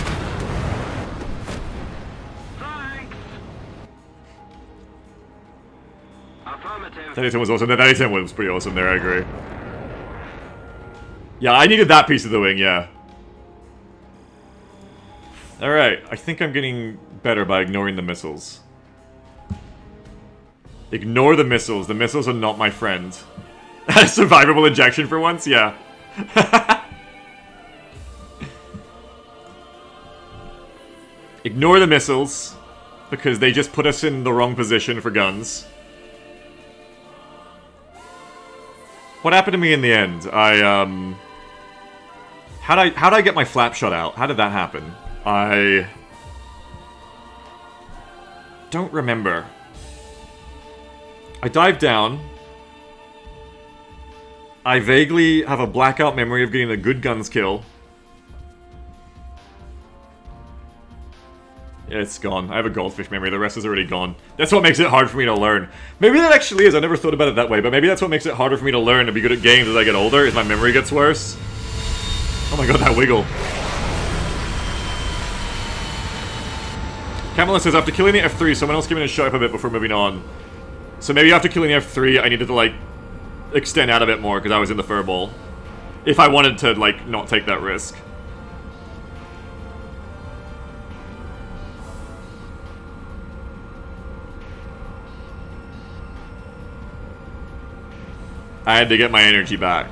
Affirmative. That 10 was awesome. That 10 was pretty awesome there, I agree. Yeah, I needed that piece of the wing, yeah. Alright, I think I'm getting better by ignoring the missiles. Ignore the missiles. The missiles are not my friend. Survivable injection for once? Yeah. Ignore the missiles, because they just put us in the wrong position for guns. What happened to me in the end? I, um... How'd I, how'd I get my flap shot out? How did that happen? I... Don't remember. I dive down. I vaguely have a blackout memory of getting a good guns kill. It's gone. I have a goldfish memory, the rest is already gone. That's what makes it hard for me to learn. Maybe that actually is, I never thought about it that way, but maybe that's what makes it harder for me to learn to be good at games as I get older, is my memory gets worse. Oh my god, that wiggle. Kamala says, after killing the F3, someone else came in and shot up a bit before moving on. So maybe after killing the F3, I needed to, like, extend out a bit more because I was in the furball. If I wanted to, like, not take that risk. I had to get my energy back.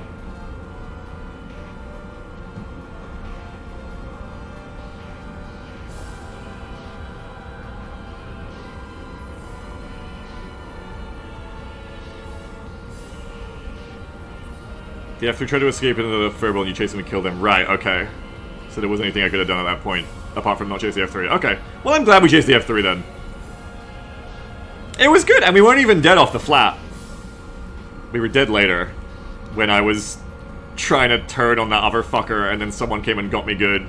The F3 tried to escape into the furball and you chased him and killed them. Right, okay. So there wasn't anything I could have done at that point, apart from not chase the F3. Okay. Well, I'm glad we chased the F3 then. It was good, and we weren't even dead off the flap. We were dead later, when I was trying to turn on that other fucker, and then someone came and got me good.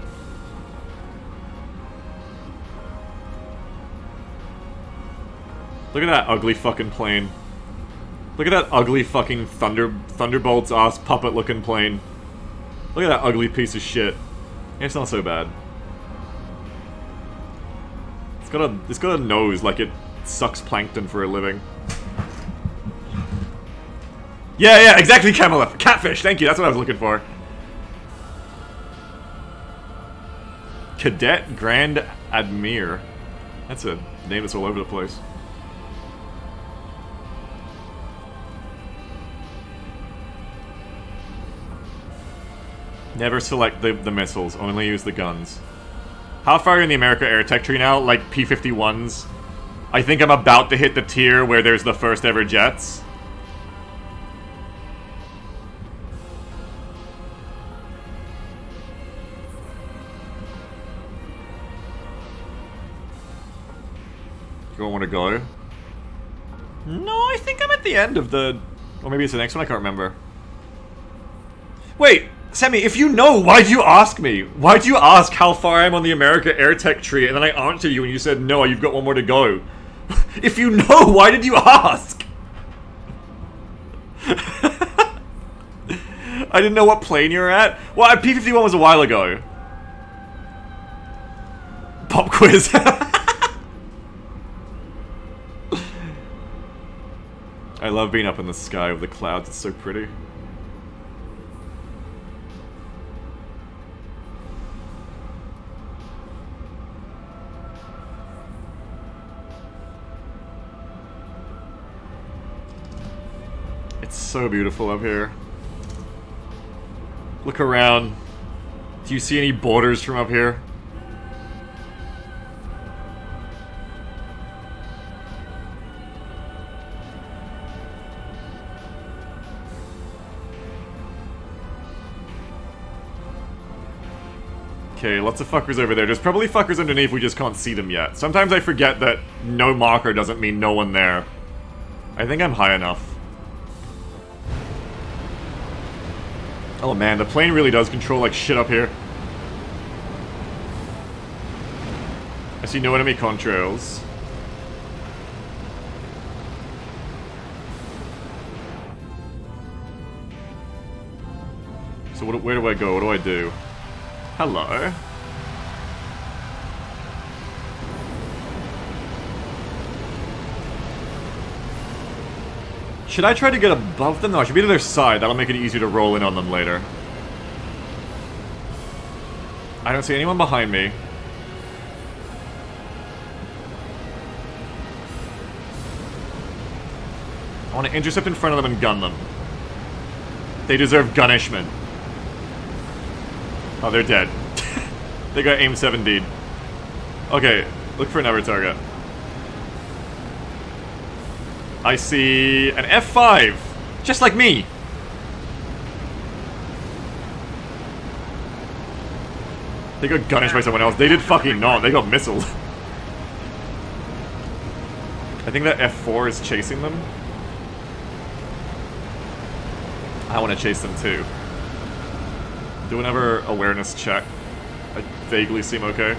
Look at that ugly fucking plane. Look at that ugly fucking Thunder Thunderbolts ass puppet looking plane. Look at that ugly piece of shit. It's not so bad. It's got a it's got a nose like it sucks plankton for a living. Yeah, yeah, exactly, Camelot. Catfish, thank you, that's what I was looking for. Cadet Grand Admir. That's a name that's all over the place. Never select the, the missiles, only use the guns. How far are in the America Air Tech tree now? Like P-51s? I think I'm about to hit the tier where there's the first ever jets. You don't want to go? No, I think I'm at the end of the... Or maybe it's the next one, I can't remember. Wait, Sammy, if you know, why'd you ask me? Why'd you ask how far I am on the America AirTech tree, and then I answered you and you said, no, you've got one more to go. if you know, why did you ask? I didn't know what plane you were at. Well, P-51 was a while ago. Pop quiz. I love being up in the sky with the clouds, it's so pretty. So beautiful up here. Look around. Do you see any borders from up here? Okay, lots of fuckers over there. There's probably fuckers underneath, we just can't see them yet. Sometimes I forget that no marker doesn't mean no one there. I think I'm high enough. Oh man, the plane really does control like shit up here. I see no enemy contrails. So what, where do I go? What do I do? Hello. Should I try to get above them? No, I should be to their side. That'll make it easier to roll in on them later. I don't see anyone behind me. I want to intercept in front of them and gun them. They deserve gunishment. Oh, they're dead. they got aim 7 d Okay, look for another target. I see an F5, just like me. They got gunished by someone else. They did fucking not. They got missiled. I think that F4 is chasing them. I want to chase them too. Do another awareness check. I vaguely seem okay.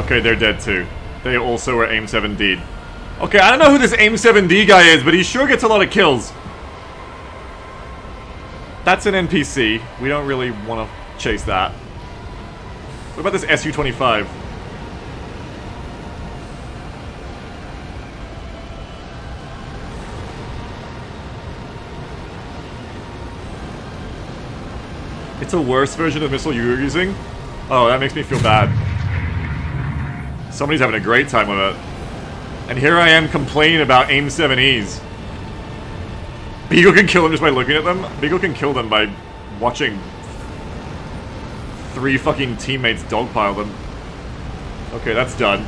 Okay, they're dead too. They also were AIM 7D. Okay, I don't know who this AIM 7D guy is, but he sure gets a lot of kills. That's an NPC. We don't really want to chase that. What about this SU-25? It's a worse version of missile you're using? Oh, that makes me feel bad. Somebody's having a great time with it. And here I am complaining about AIM 7Es. Beagle can kill them just by looking at them? Beagle can kill them by watching three fucking teammates dogpile them. Okay, that's done.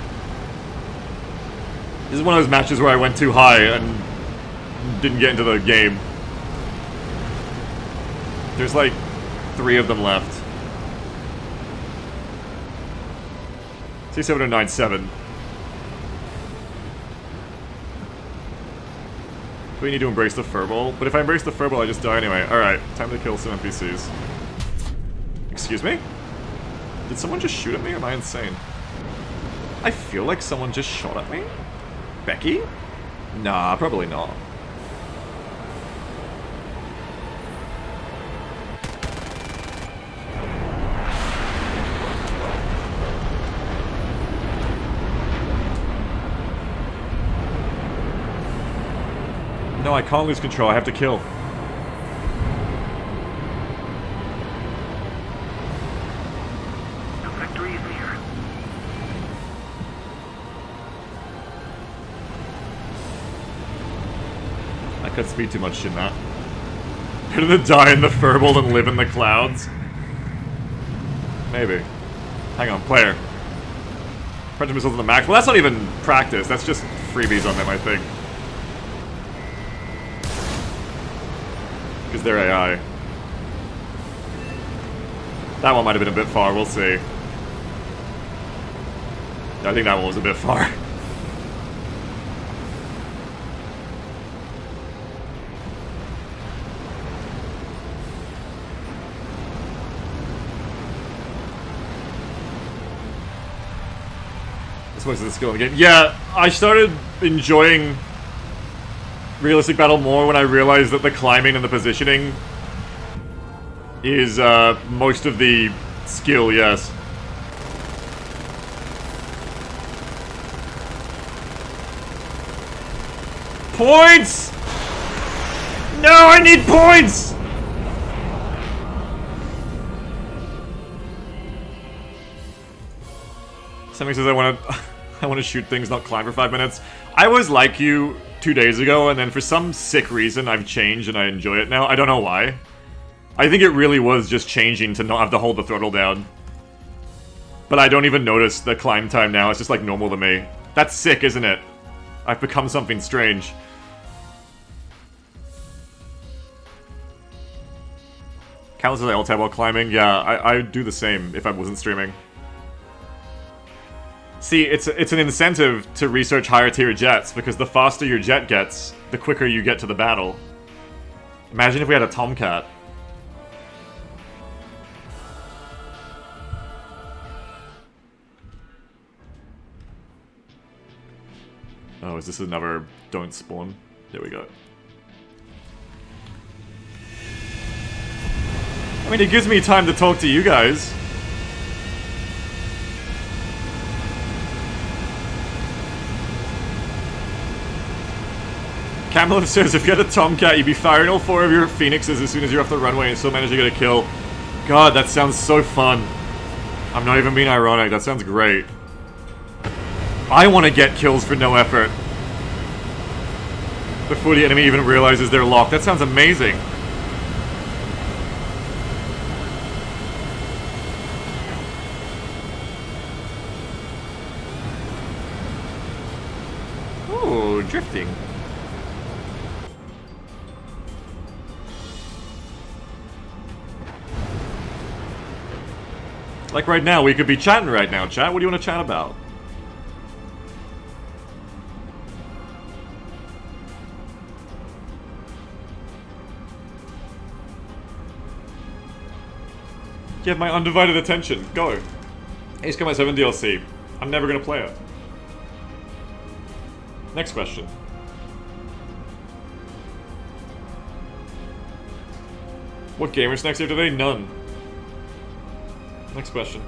This is one of those matches where I went too high and didn't get into the game. There's like three of them left. C7097. We need to embrace the furball, but if I embrace the furball, I just die anyway. Alright, time to kill some NPCs. Excuse me? Did someone just shoot at me, am I insane? I feel like someone just shot at me? Becky? Nah, probably not. No, I can't lose control. I have to kill. I cut speed too much in that. Better to die in the furball than live in the clouds. Maybe. Hang on, player. Predator missiles in the max. Well, that's not even practice. That's just freebies on them, I think. Because they're AI. That one might have been a bit far. We'll see. I think that one was a bit far. Most of the skill in the game. Yeah, I started enjoying realistic battle more when I realized that the climbing and the positioning is uh, most of the skill, yes. Points! No, I need points! Somebody says I want to, I want to shoot things, not climb for five minutes. I was like you two days ago, and then for some sick reason, I've changed and I enjoy it now. I don't know why. I think it really was just changing to not have to hold the throttle down. But I don't even notice the climb time now. It's just like normal to me. That's sick, isn't it? I've become something strange. Counts as I tab while climbing? Yeah, I, I do the same if I wasn't streaming. See, it's it's an incentive to research higher tier jets, because the faster your jet gets, the quicker you get to the battle. Imagine if we had a Tomcat. Oh, is this another don't spawn? There we go. I mean, it gives me time to talk to you guys. Camelot says, if you had a Tomcat, you'd be firing all four of your Phoenixes as soon as you're off the runway and still manage to get a kill. God, that sounds so fun. I'm not even being ironic, that sounds great. I want to get kills for no effort. Before the enemy even realizes they're locked. That sounds amazing. Like right now, we could be chatting right now, chat. What do you want to chat about? Have my undivided attention. Go. Ace Combat 7 DLC. I'm never gonna play it. Next question. What gamer snacks here today? None. Next question.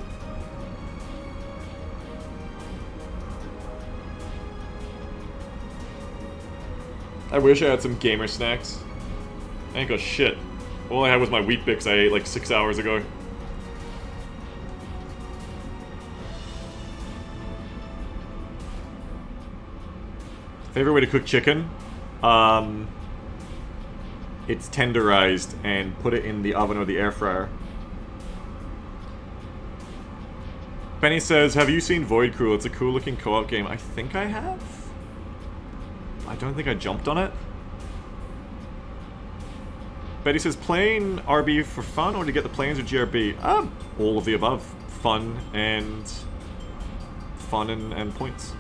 I wish I had some gamer snacks. I ain't got shit. All I had was my Weet-Bix I ate like six hours ago. Favorite way to cook chicken? Um, it's tenderized and put it in the oven or the air fryer. Benny says, have you seen Void Crew? It's a cool looking co-op game. I think I have? I don't think I jumped on it. Betty says, playing RB for fun or to get the planes or GRB? Um, all of the above. Fun and... Fun and, and points.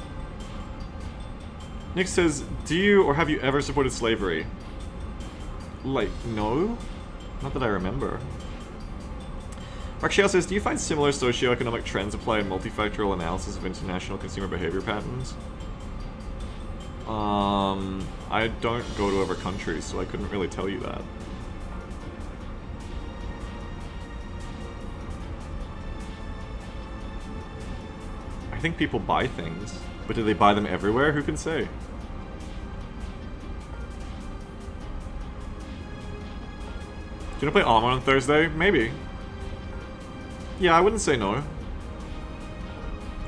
Nick says, do you or have you ever supported slavery? Like, no? Not that I remember. Rakshail says, do you find similar socioeconomic trends apply in multifactorial analysis of international consumer behavior patterns? Um, I don't go to other countries, so I couldn't really tell you that. I think people buy things, but do they buy them everywhere? Who can say? Do you want to play Armor on Thursday? Maybe. Yeah, I wouldn't say no.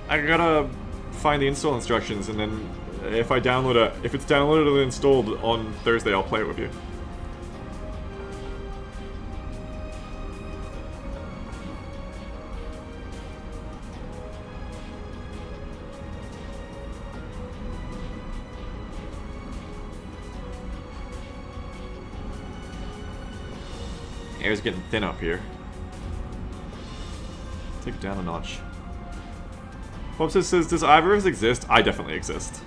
I gotta find the install instructions, and then if I download it, if it's downloaded and installed on Thursday, I'll play it with you. Air's getting thin up here. Take it down a notch. Popsis says, does Ivarus exist? I definitely exist.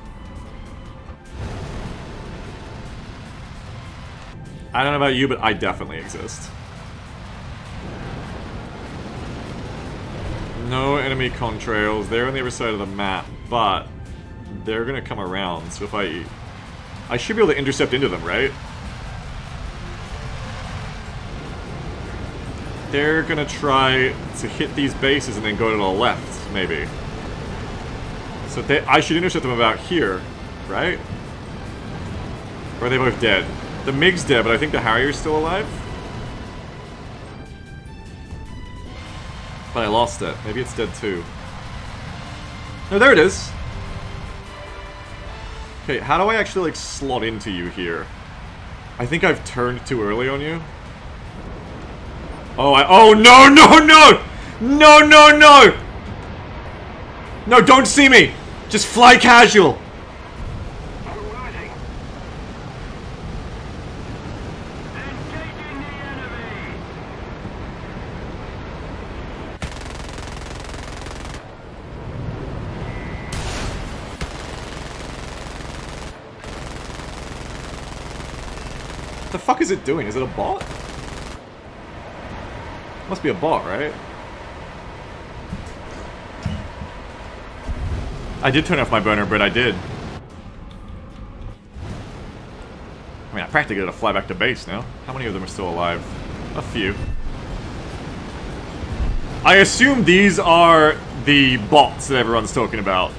I don't know about you, but I definitely exist. No enemy contrails. They're on the other side of the map, but they're gonna come around, so if I... I should be able to intercept into them, right? They're gonna try to hit these bases and then go to the left, maybe. So they, I should intercept them about here, right? Or are they both dead? The MiG's dead, but I think the Harrier's still alive? But I lost it. Maybe it's dead too. No, there it is. Okay, how do I actually, like, slot into you here? I think I've turned too early on you. Oh, I- Oh, no, no, no! No, no, no! No, don't see me! Just fly casual! The fuck is it doing? Is it a bot? Must be a bot, right? I did turn off my burner, but I did. I mean, I practically gotta fly back to base now. How many of them are still alive? A few. I assume these are the bots that everyone's talking about.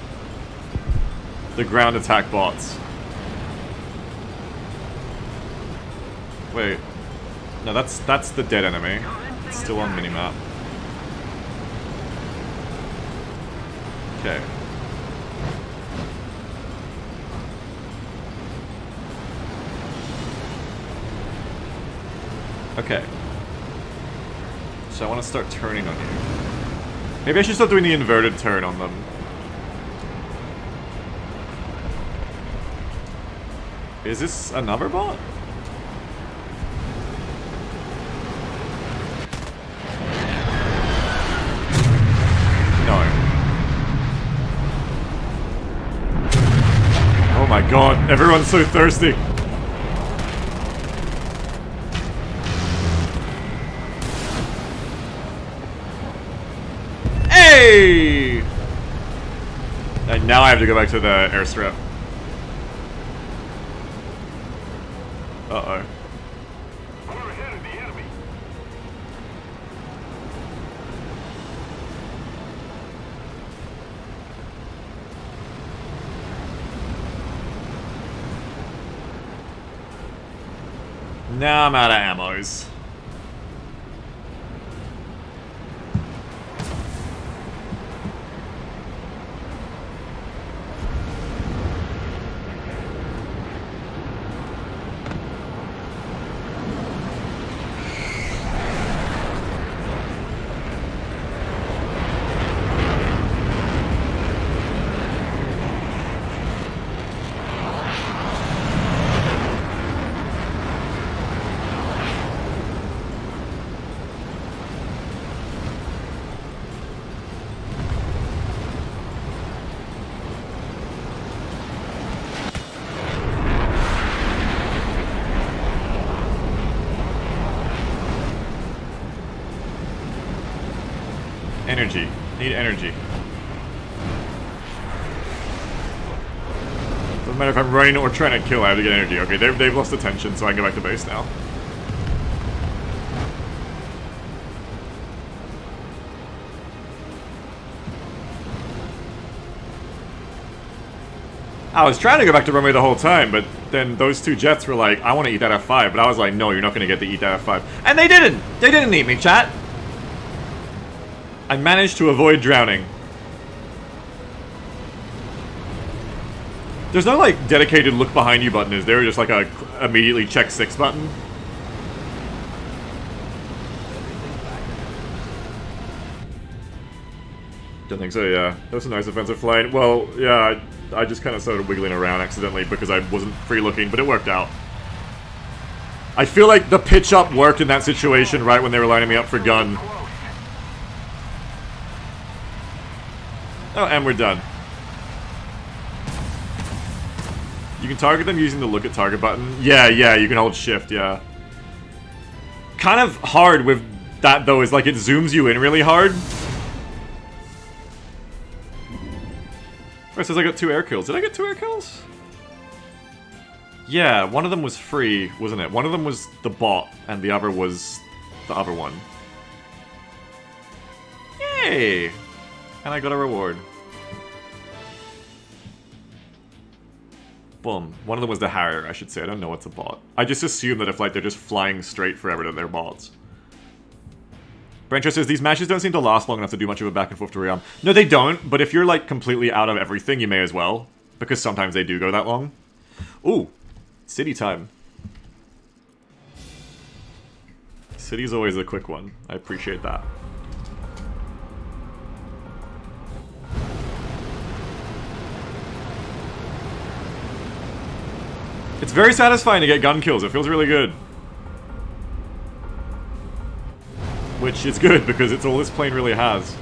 The ground attack bots. Wait. No, that's that's the dead enemy. It's still on minimap. Okay. Okay. So I want to start turning on you. Maybe I should start doing the inverted turn on them. Is this another bot? God, everyone's so thirsty. Hey! And now I have to go back to the airstrip. Uh-oh. Now I'm out of ammos. If or trying to kill, I have to get energy. Okay, they've, they've lost attention, so I can go back to base now. I was trying to go back to runway the whole time, but then those two jets were like, I want to eat that F5, but I was like, no, you're not going to get to eat that F5. And they didn't! They didn't eat me, chat! I managed to avoid drowning. There's no like dedicated look behind you button, is there? Just like a immediately check six button. Don't think so. Yeah, that was a nice offensive flight. Well, yeah, I, I just kind of started wiggling around accidentally because I wasn't free looking, but it worked out. I feel like the pitch up worked in that situation right when they were lining me up for gun. Oh, and we're done. Can target them using the look at target button. Yeah, yeah, you can hold shift, yeah. Kind of hard with that though is like it zooms you in really hard. It says I got two air kills. Did I get two air kills? Yeah, one of them was free, wasn't it? One of them was the bot, and the other was the other one. Yay! And I got a reward. Boom. One of them was the Harrier, I should say. I don't know what's a bot. I just assume that if like they're just flying straight forever that they're bots. Brencho says these matches don't seem to last long enough to do much of a back and forth to rearm. No, they don't, but if you're like completely out of everything, you may as well. Because sometimes they do go that long. Ooh, city time. City's always a quick one. I appreciate that. It's very satisfying to get gun kills. It feels really good. Which is good, because it's all this plane really has.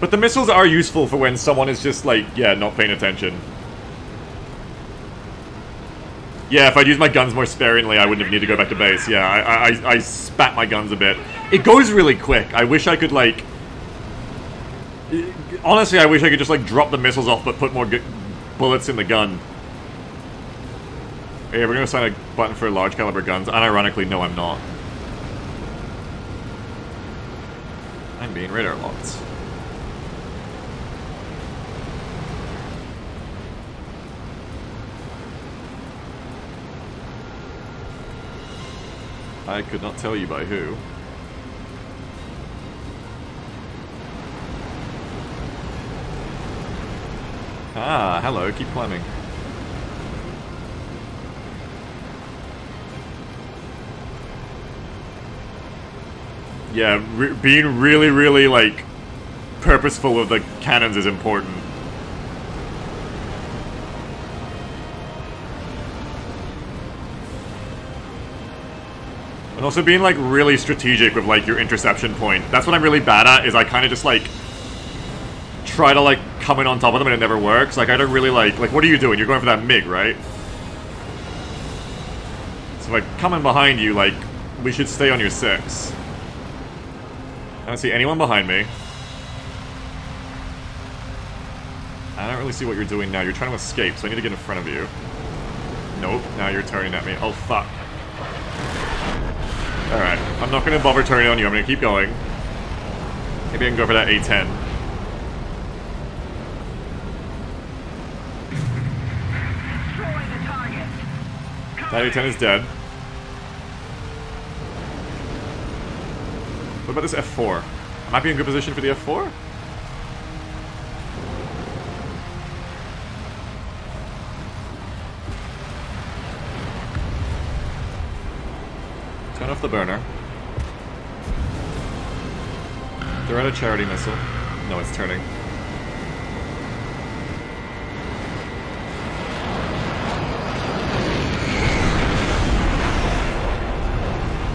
But the missiles are useful for when someone is just, like, yeah, not paying attention. Yeah, if I'd used my guns more sparingly, I wouldn't have needed to go back to base. Yeah, I, I, I spat my guns a bit. It goes really quick. I wish I could, like... Honestly, I wish I could just, like, drop the missiles off but put more bullets in the gun. Hey, we're gonna sign a button for large caliber guns. Unironically, no, I'm not. I'm being radar locked. I could not tell you by who. Ah, hello, keep climbing. Yeah, re being really, really, like, purposeful with the cannons is important. And also being, like, really strategic with, like, your interception point. That's what I'm really bad at, is I kind of just, like, try to, like, come in on top of them and it never works. Like, I don't really, like, like, what are you doing? You're going for that MiG, right? So come in behind you, like, we should stay on your six. I don't see anyone behind me. I don't really see what you're doing now. You're trying to escape, so I need to get in front of you. Nope, now you're turning at me. Oh, fuck. Alright, I'm not gonna bother turning on you. I'm gonna keep going. Maybe I can go for that A10. That A10 is dead. What about this F4? I might be in good position for the F4? Turn off the burner. They're at a charity missile. No, it's turning.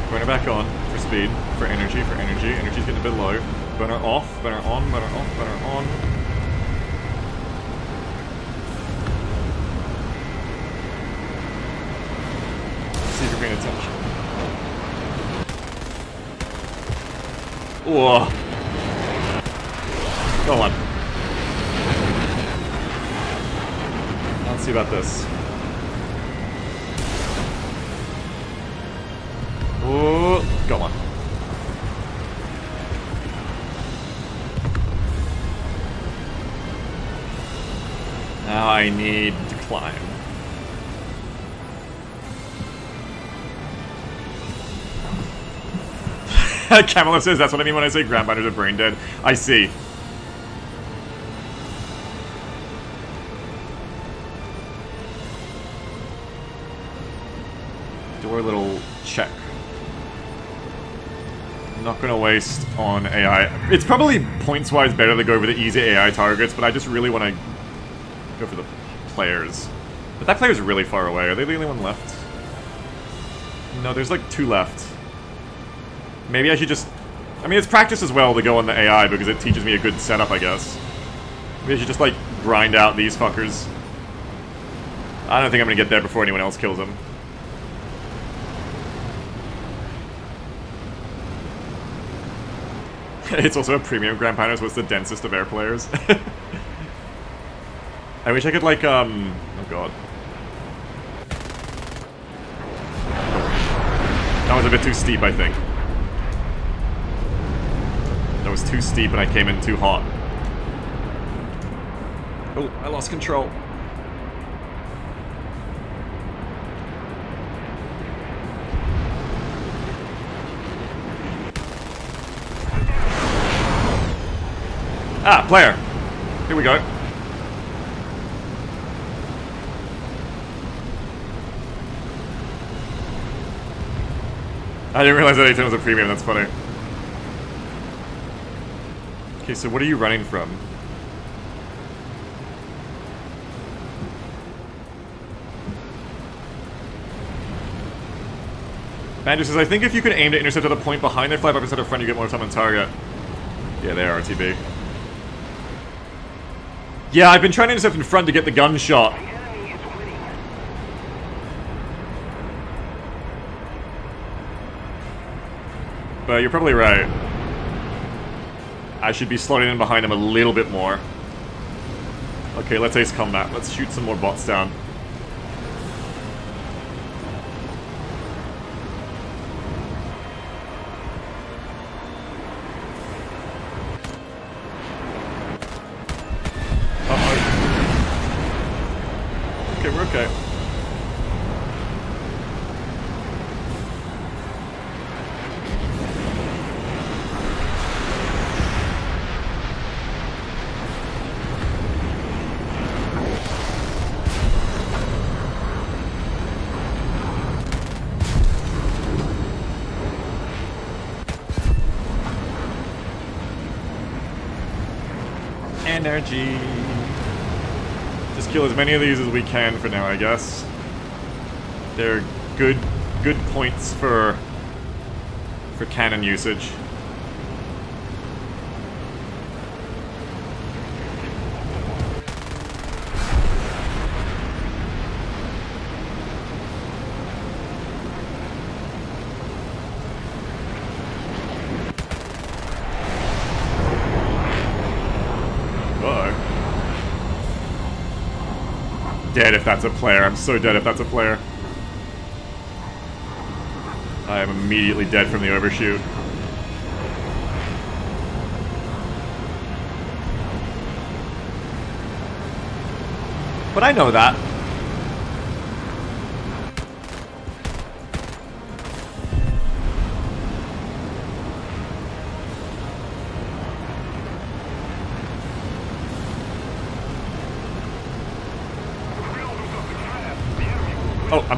Burner back on for speed, for energy, for energy. Energy's getting a bit low. Burner off, burner on, burner off, burner on. Let's See if you're paying attention. Whoa. Go on. Let's see about this. Ooh, go on. Now I need to climb. Kamala says that's what I mean when I say ground pounders are brain dead. I see. Do our little check. I'm not gonna waste on AI. It's probably points-wise better to go over the easy AI targets, but I just really want to go for the players. But that player's really far away. Are they the only one left? No, there's like two left. Maybe I should just... I mean, it's practice as well to go on the AI because it teaches me a good setup, I guess. Maybe I should just, like, grind out these fuckers. I don't think I'm gonna get there before anyone else kills them. it's also a premium Grand Pioneers, so it's the densest of air players. I wish I could, like, um... Oh, God. That was a bit too steep, I think. That was too steep and I came in too hot. Oh, I lost control. Ah, player. Here we go. I didn't realize that A10 was a premium, that's funny. Okay, so what are you running from? Banjo says, I think if you can aim to intercept at a point behind their 5% of front, you get more time on target. Yeah, they are RTB. Yeah, I've been trying to intercept in front to get the gunshot. But you're probably right. I should be slowing in behind him a little bit more. Okay, let's ace combat. Let's shoot some more bots down. Many of these as we can for now, I guess. They're good, good points for for cannon usage. Uh-oh. Dead if that's a player. I'm so dead if that's a player. I am immediately dead from the overshoot. But I know that.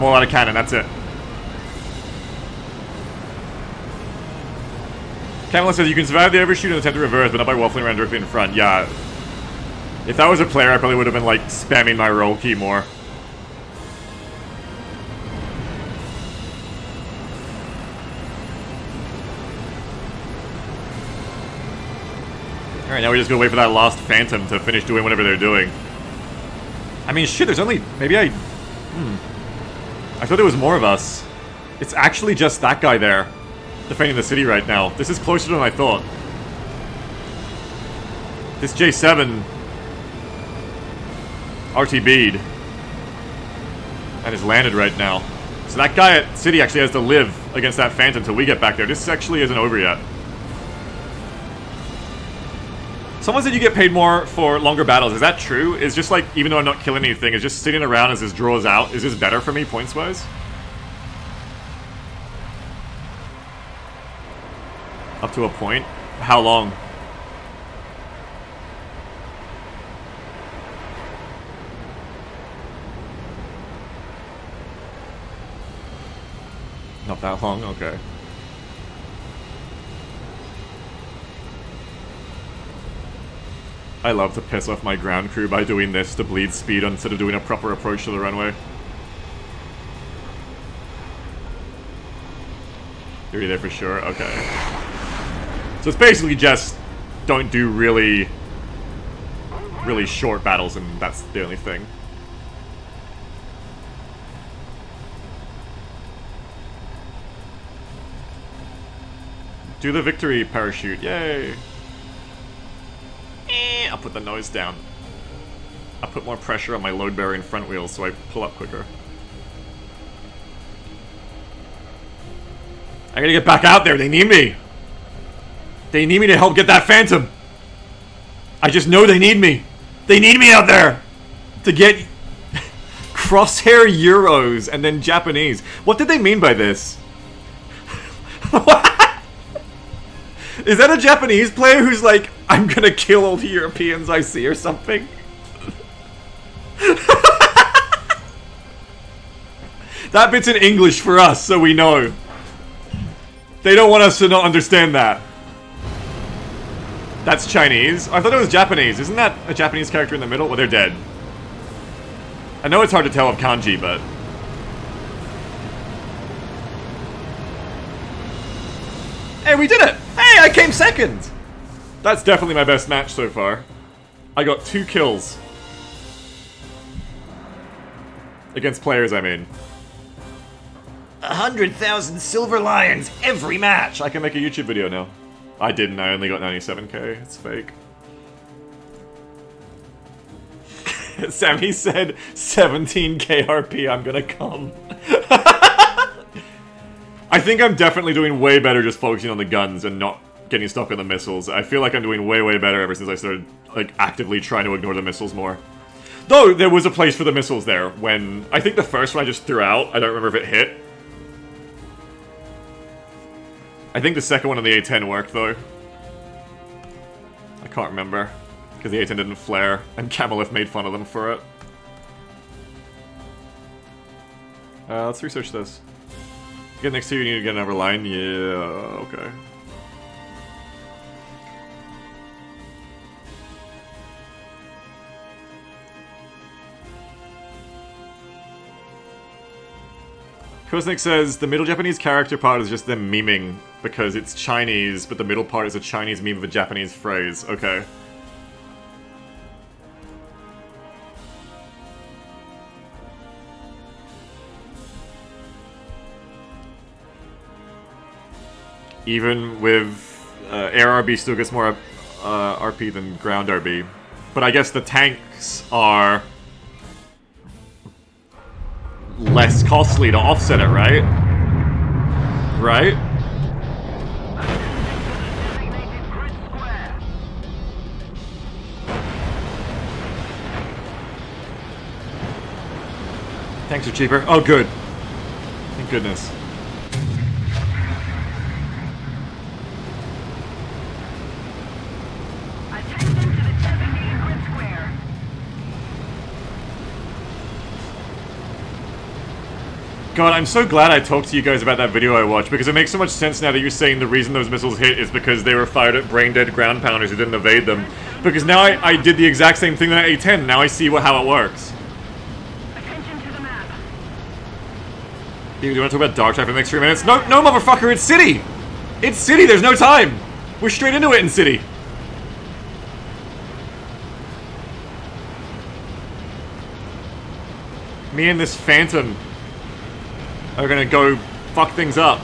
Oh, I'm of cannon, that's it. Camelot says you can survive the overshoot and attempt to reverse, but not by waffling around directly in front. Yeah. If that was a player, I probably would have been like spamming my roll key more. Alright, now we're just go wait for that lost phantom to finish doing whatever they're doing. I mean, shit, there's only... Maybe I... Hmm. I thought there was more of us. It's actually just that guy there defending the city right now. This is closer than I thought. This J7 RTB'd and is landed right now. So that guy at City actually has to live against that Phantom until we get back there. This actually isn't over yet. Someone said you get paid more for longer battles. Is that true? Is just like, even though I'm not killing anything, is just sitting around as this draws out, is this better for me points-wise? Up to a point? How long? Not that long? Okay. I love to piss off my ground crew by doing this to bleed speed instead of doing a proper approach to the runway. You're there for sure? Okay. So it's basically just don't do really, really short battles and that's the only thing. Do the victory parachute, yay! I'll put the nose down. I'll put more pressure on my load bearing front wheels so I pull up quicker. I gotta get back out there, they need me! They need me to help get that phantom! I just know they need me! They need me out there! To get crosshair euros and then Japanese. What did they mean by this? Is that a Japanese player who's like, I'm gonna kill all the Europeans I see or something. that bit's in English for us, so we know. They don't want us to not understand that. That's Chinese. I thought it was Japanese. Isn't that a Japanese character in the middle? Well, they're dead. I know it's hard to tell of kanji, but... Hey, we did it! I came second! That's definitely my best match so far. I got two kills. Against players, I mean. A hundred thousand silver lions every match! I can make a YouTube video now. I didn't, I only got 97k. It's fake. Sammy said 17k RP, I'm gonna come. I think I'm definitely doing way better just focusing on the guns and not getting stuck on the missiles. I feel like I'm doing way, way better ever since I started, like, actively trying to ignore the missiles more. Though, there was a place for the missiles there when... I think the first one I just threw out, I don't remember if it hit. I think the second one on the A-10 worked, though. I can't remember. Because the A-10 didn't flare, and Camelith made fun of them for it. Uh, let's research this. Get next to you, you need to get another line? Yeah, okay. Koznik says, the middle Japanese character part is just them memeing because it's Chinese, but the middle part is a Chinese meme of a Japanese phrase. Okay. Even with uh, air RB still gets more uh, RP than ground RB. But I guess the tanks are less costly to offset it, right? Right? Tanks are cheaper. Oh, good. Thank goodness. Attention to the designated grid square. God, I'm so glad I talked to you guys about that video I watched because it makes so much sense now that you're saying the reason those missiles hit is because they were fired at brain-dead ground pounders who didn't evade them. Because now I, I did the exact same thing that A10. Now I see what, how it works. Attention to the map. Do you want to talk about Dark Tide in the next three minutes? No, no, motherfucker, it's City! It's City, there's no time! We're straight into it in City. Me and this Phantom are gonna go fuck things up.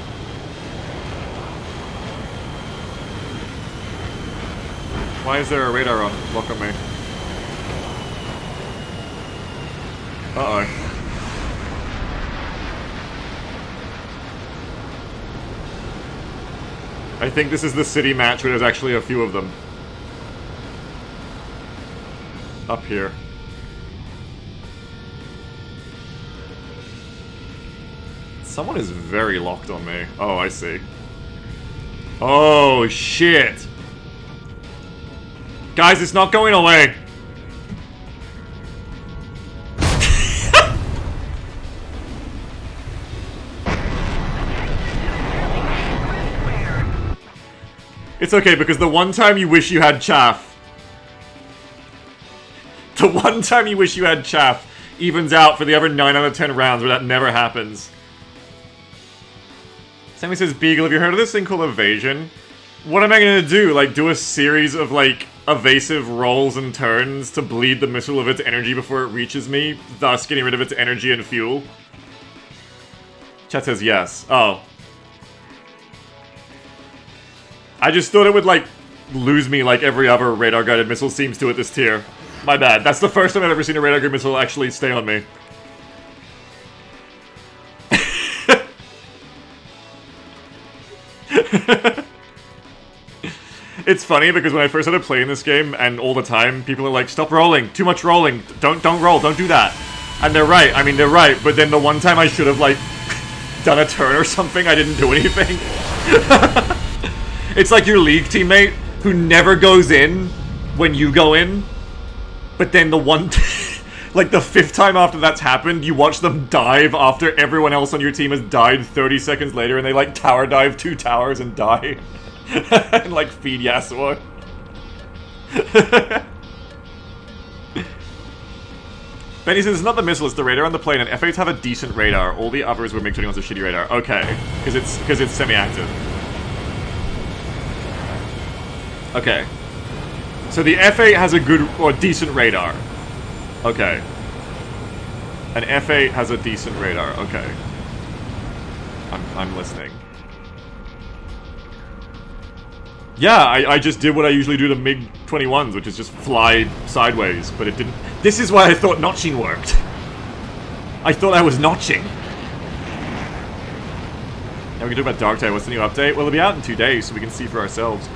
Why is there a radar on? Look at me. Uh-oh. I think this is the city match where there's actually a few of them. Up here. Someone is very locked on me. Oh, I see. Oh, shit. Guys, it's not going away. It's okay, because the one time you wish you had chaff... The one time you wish you had chaff evens out for the other 9 out of 10 rounds where that never happens. Sammy says, Beagle, have you heard of this thing called evasion? What am I gonna do? Like, do a series of, like, evasive rolls and turns to bleed the missile of its energy before it reaches me, thus getting rid of its energy and fuel? Chat says yes. Oh. I just thought it would, like, lose me like every other radar-guided missile seems to at this tier. My bad. That's the first time I've ever seen a radar-guided missile actually stay on me. it's funny because when I first started playing this game, and all the time, people are like, "Stop rolling! Too much rolling! Don't don't roll! Don't do that!" And they're right. I mean, they're right. But then the one time I should have like done a turn or something, I didn't do anything. it's like your league teammate who never goes in when you go in, but then the one, like the fifth time after that's happened, you watch them dive after everyone else on your team has died 30 seconds later, and they like tower dive two towers and die, and like feed Yasuo. Benny says it's not the missile, it's the radar on the plane, and F8s have a decent radar. All the others were MiG-21s with shitty radar. Okay, because it's because it's semi-active. Okay. So the F8 has a good or decent radar. Okay. An F8 has a decent radar. Okay. I'm I'm listening. Yeah, I, I just did what I usually do to MiG-21s, which is just fly sideways, but it didn't... This is why I thought notching worked. I thought I was notching. Now we can talk about Dark Tide. What's the new update? Well, it'll be out in two days, so we can see for ourselves.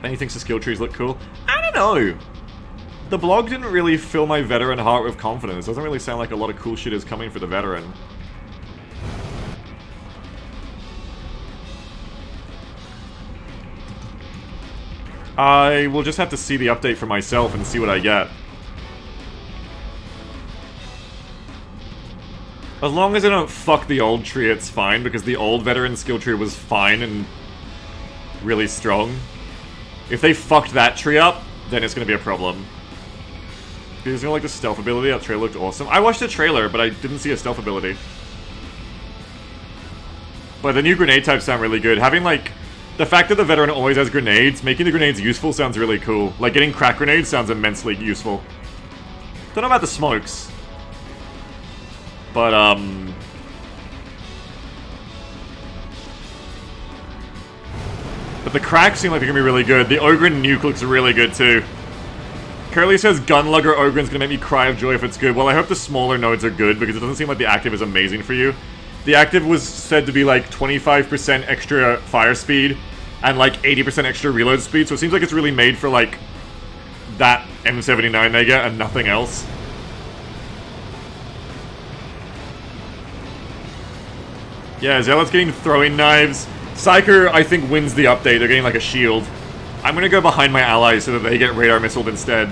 Benny thinks the skill trees look cool. I don't know. The blog didn't really fill my veteran heart with confidence. Doesn't really sound like a lot of cool shit is coming for the veteran. I will just have to see the update for myself and see what I get. As long as I don't fuck the old tree, it's fine, because the old veteran skill tree was fine and really strong. If they fucked that tree up, then it's gonna be a problem. You know, like the stealth ability, that trailer looked awesome. I watched the trailer, but I didn't see a stealth ability. But the new grenade types sound really good. Having like the fact that the veteran always has grenades, making the grenades useful sounds really cool. Like getting crack grenades sounds immensely useful. Don't know about the smokes. But um But the cracks seem like they're gonna be really good. The Ogryn nuke looks really good too. Curly says Gunlugger Ogryn's gonna make me cry of joy if it's good. Well, I hope the smaller nodes are good because it doesn't seem like the active is amazing for you. The active was said to be like 25% extra fire speed and like 80% extra reload speed, so it seems like it's really made for like that M79 they get and nothing else. Yeah, Zealot's getting throwing knives. Psyker, I think, wins the update. They're getting like a shield. I'm gonna go behind my allies so that they get radar missiled instead.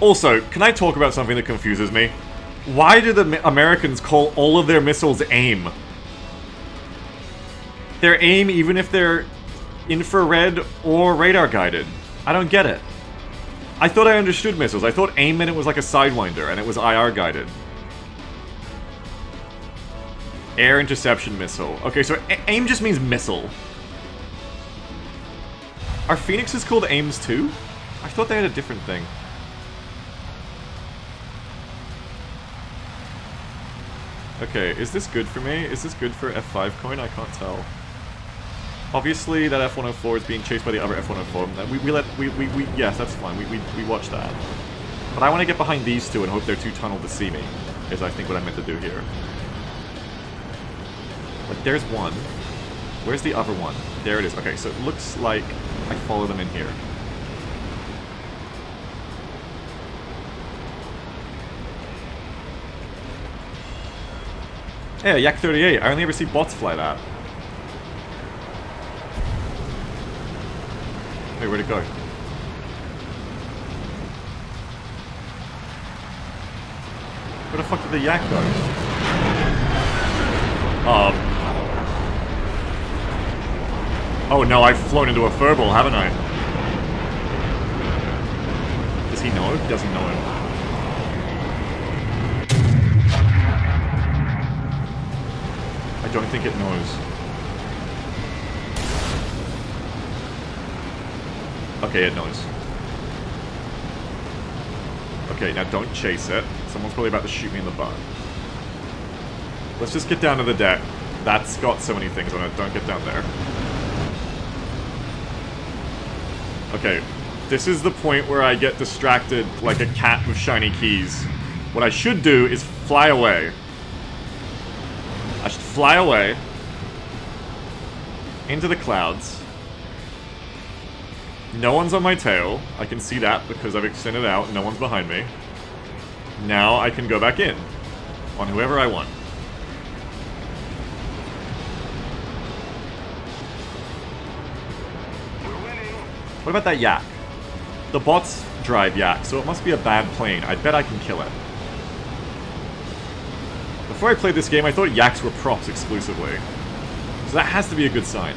Also, can I talk about something that confuses me? Why do the Americans call all of their missiles AIM? They're AIM even if they're infrared or radar guided. I don't get it. I thought I understood missiles. I thought AIM meant it was like a Sidewinder and it was IR guided. Air interception missile. Okay, so AIM just means missile. Are Phoenixes called AIMs too? I thought they had a different thing. Okay, is this good for me? Is this good for F5 coin? I can't tell. Obviously, that F104 is being chased by the other F104. We, we let, we, we, we, yes, that's fine. We, we, we watch that. But I want to get behind these two and hope they're too tunneled to see me, is I think what I meant to do here. Like, there's one. Where's the other one? There it is. Okay, so it looks like I follow them in here. Yeah, Yak 38. I only ever see bots fly that. Hey, where'd it go? Where the fuck did the yak go? Um. Oh no, I've flown into a furball, haven't I? Does he know? He doesn't know. I don't think it knows. Okay, it knows. Okay, now don't chase it. Someone's probably about to shoot me in the butt. Let's just get down to the deck. That's got so many things on it. Don't get down there. Okay, this is the point where I get distracted like a cat with shiny keys. What I should do is fly away. I should fly away into the clouds. No one's on my tail. I can see that because I've extended out. No one's behind me. Now I can go back in on whoever I want. What about that yak? The bots drive yak, so it must be a bad plane. I bet I can kill it. Before I played this game, I thought yaks were props exclusively. So that has to be a good sign.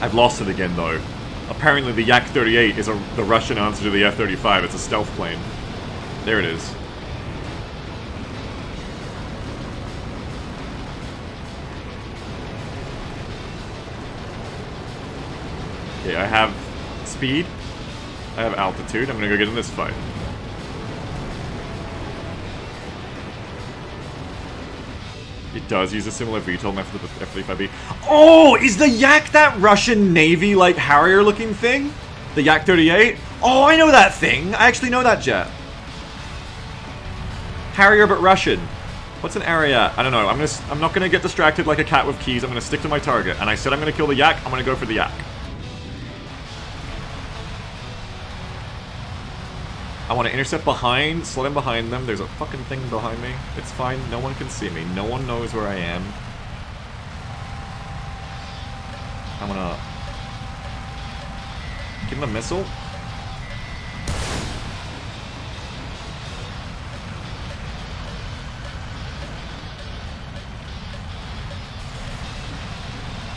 I've lost it again, though. Apparently the Yak-38 is a, the Russian answer to the F-35. It's a stealth plane. There it is. Okay, I have speed. I have altitude. I'm gonna go get in this fight. It does use a similar VTOL with F-35B. Oh, is the Yak that Russian Navy, like, Harrier-looking thing? The Yak-38? Oh, I know that thing! I actually know that jet. Harrier but Russian. What's an area? I don't know. I'm gonna. I'm not gonna get distracted like a cat with keys. I'm gonna stick to my target. And I said I'm gonna kill the yak. I'm gonna go for the yak. I want to intercept behind, slow them behind them. There's a fucking thing behind me. It's fine. No one can see me. No one knows where I am. I'm gonna give him a missile.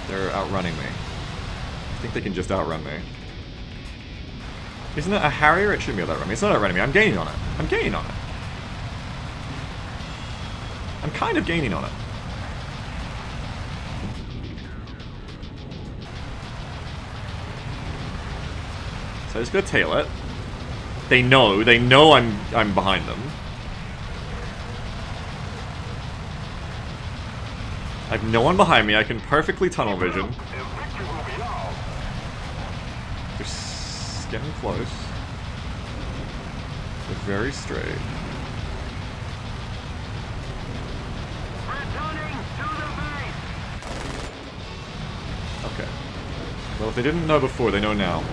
They're outrunning me. I think they can just outrun me. Isn't it a Harrier? It shouldn't be outrunning me. It's not outrunning me. I'm gaining on it. I'm gaining on it. I'm kind of gaining on it. So I just gotta tail it. They know. They know I'm I'm behind them. I have no one behind me. I can perfectly tunnel vision. Objective will be ours. They're s- getting close. They're very straight. Returning to the base. Okay. Well, if they didn't know before, they know now.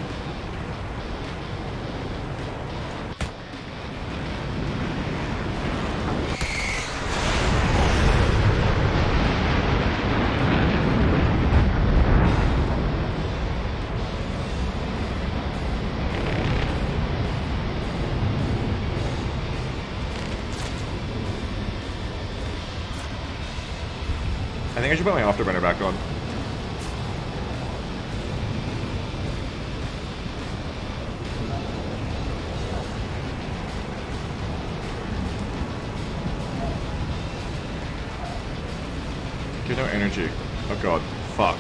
Should put my afterburner back on. Get no energy. Oh god. Fuck.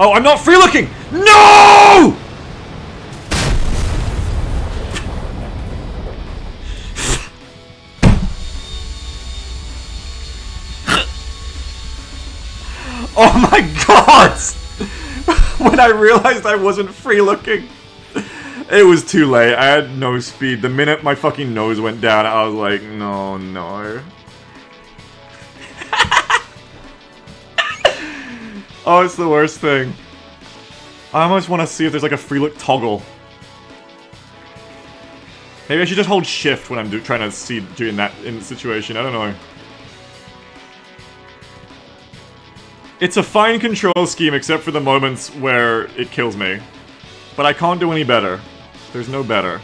Oh, I'm not free looking! When I realized I wasn't free looking, it was too late. I had no speed. The minute my fucking nose went down, I was like, no, no. oh, it's the worst thing. I almost want to see if there's like a free look toggle. Maybe I should just hold shift when I'm do trying to see doing that in situation. I don't know. It's a fine control scheme except for the moments where it kills me. But I can't do any better. There's no better.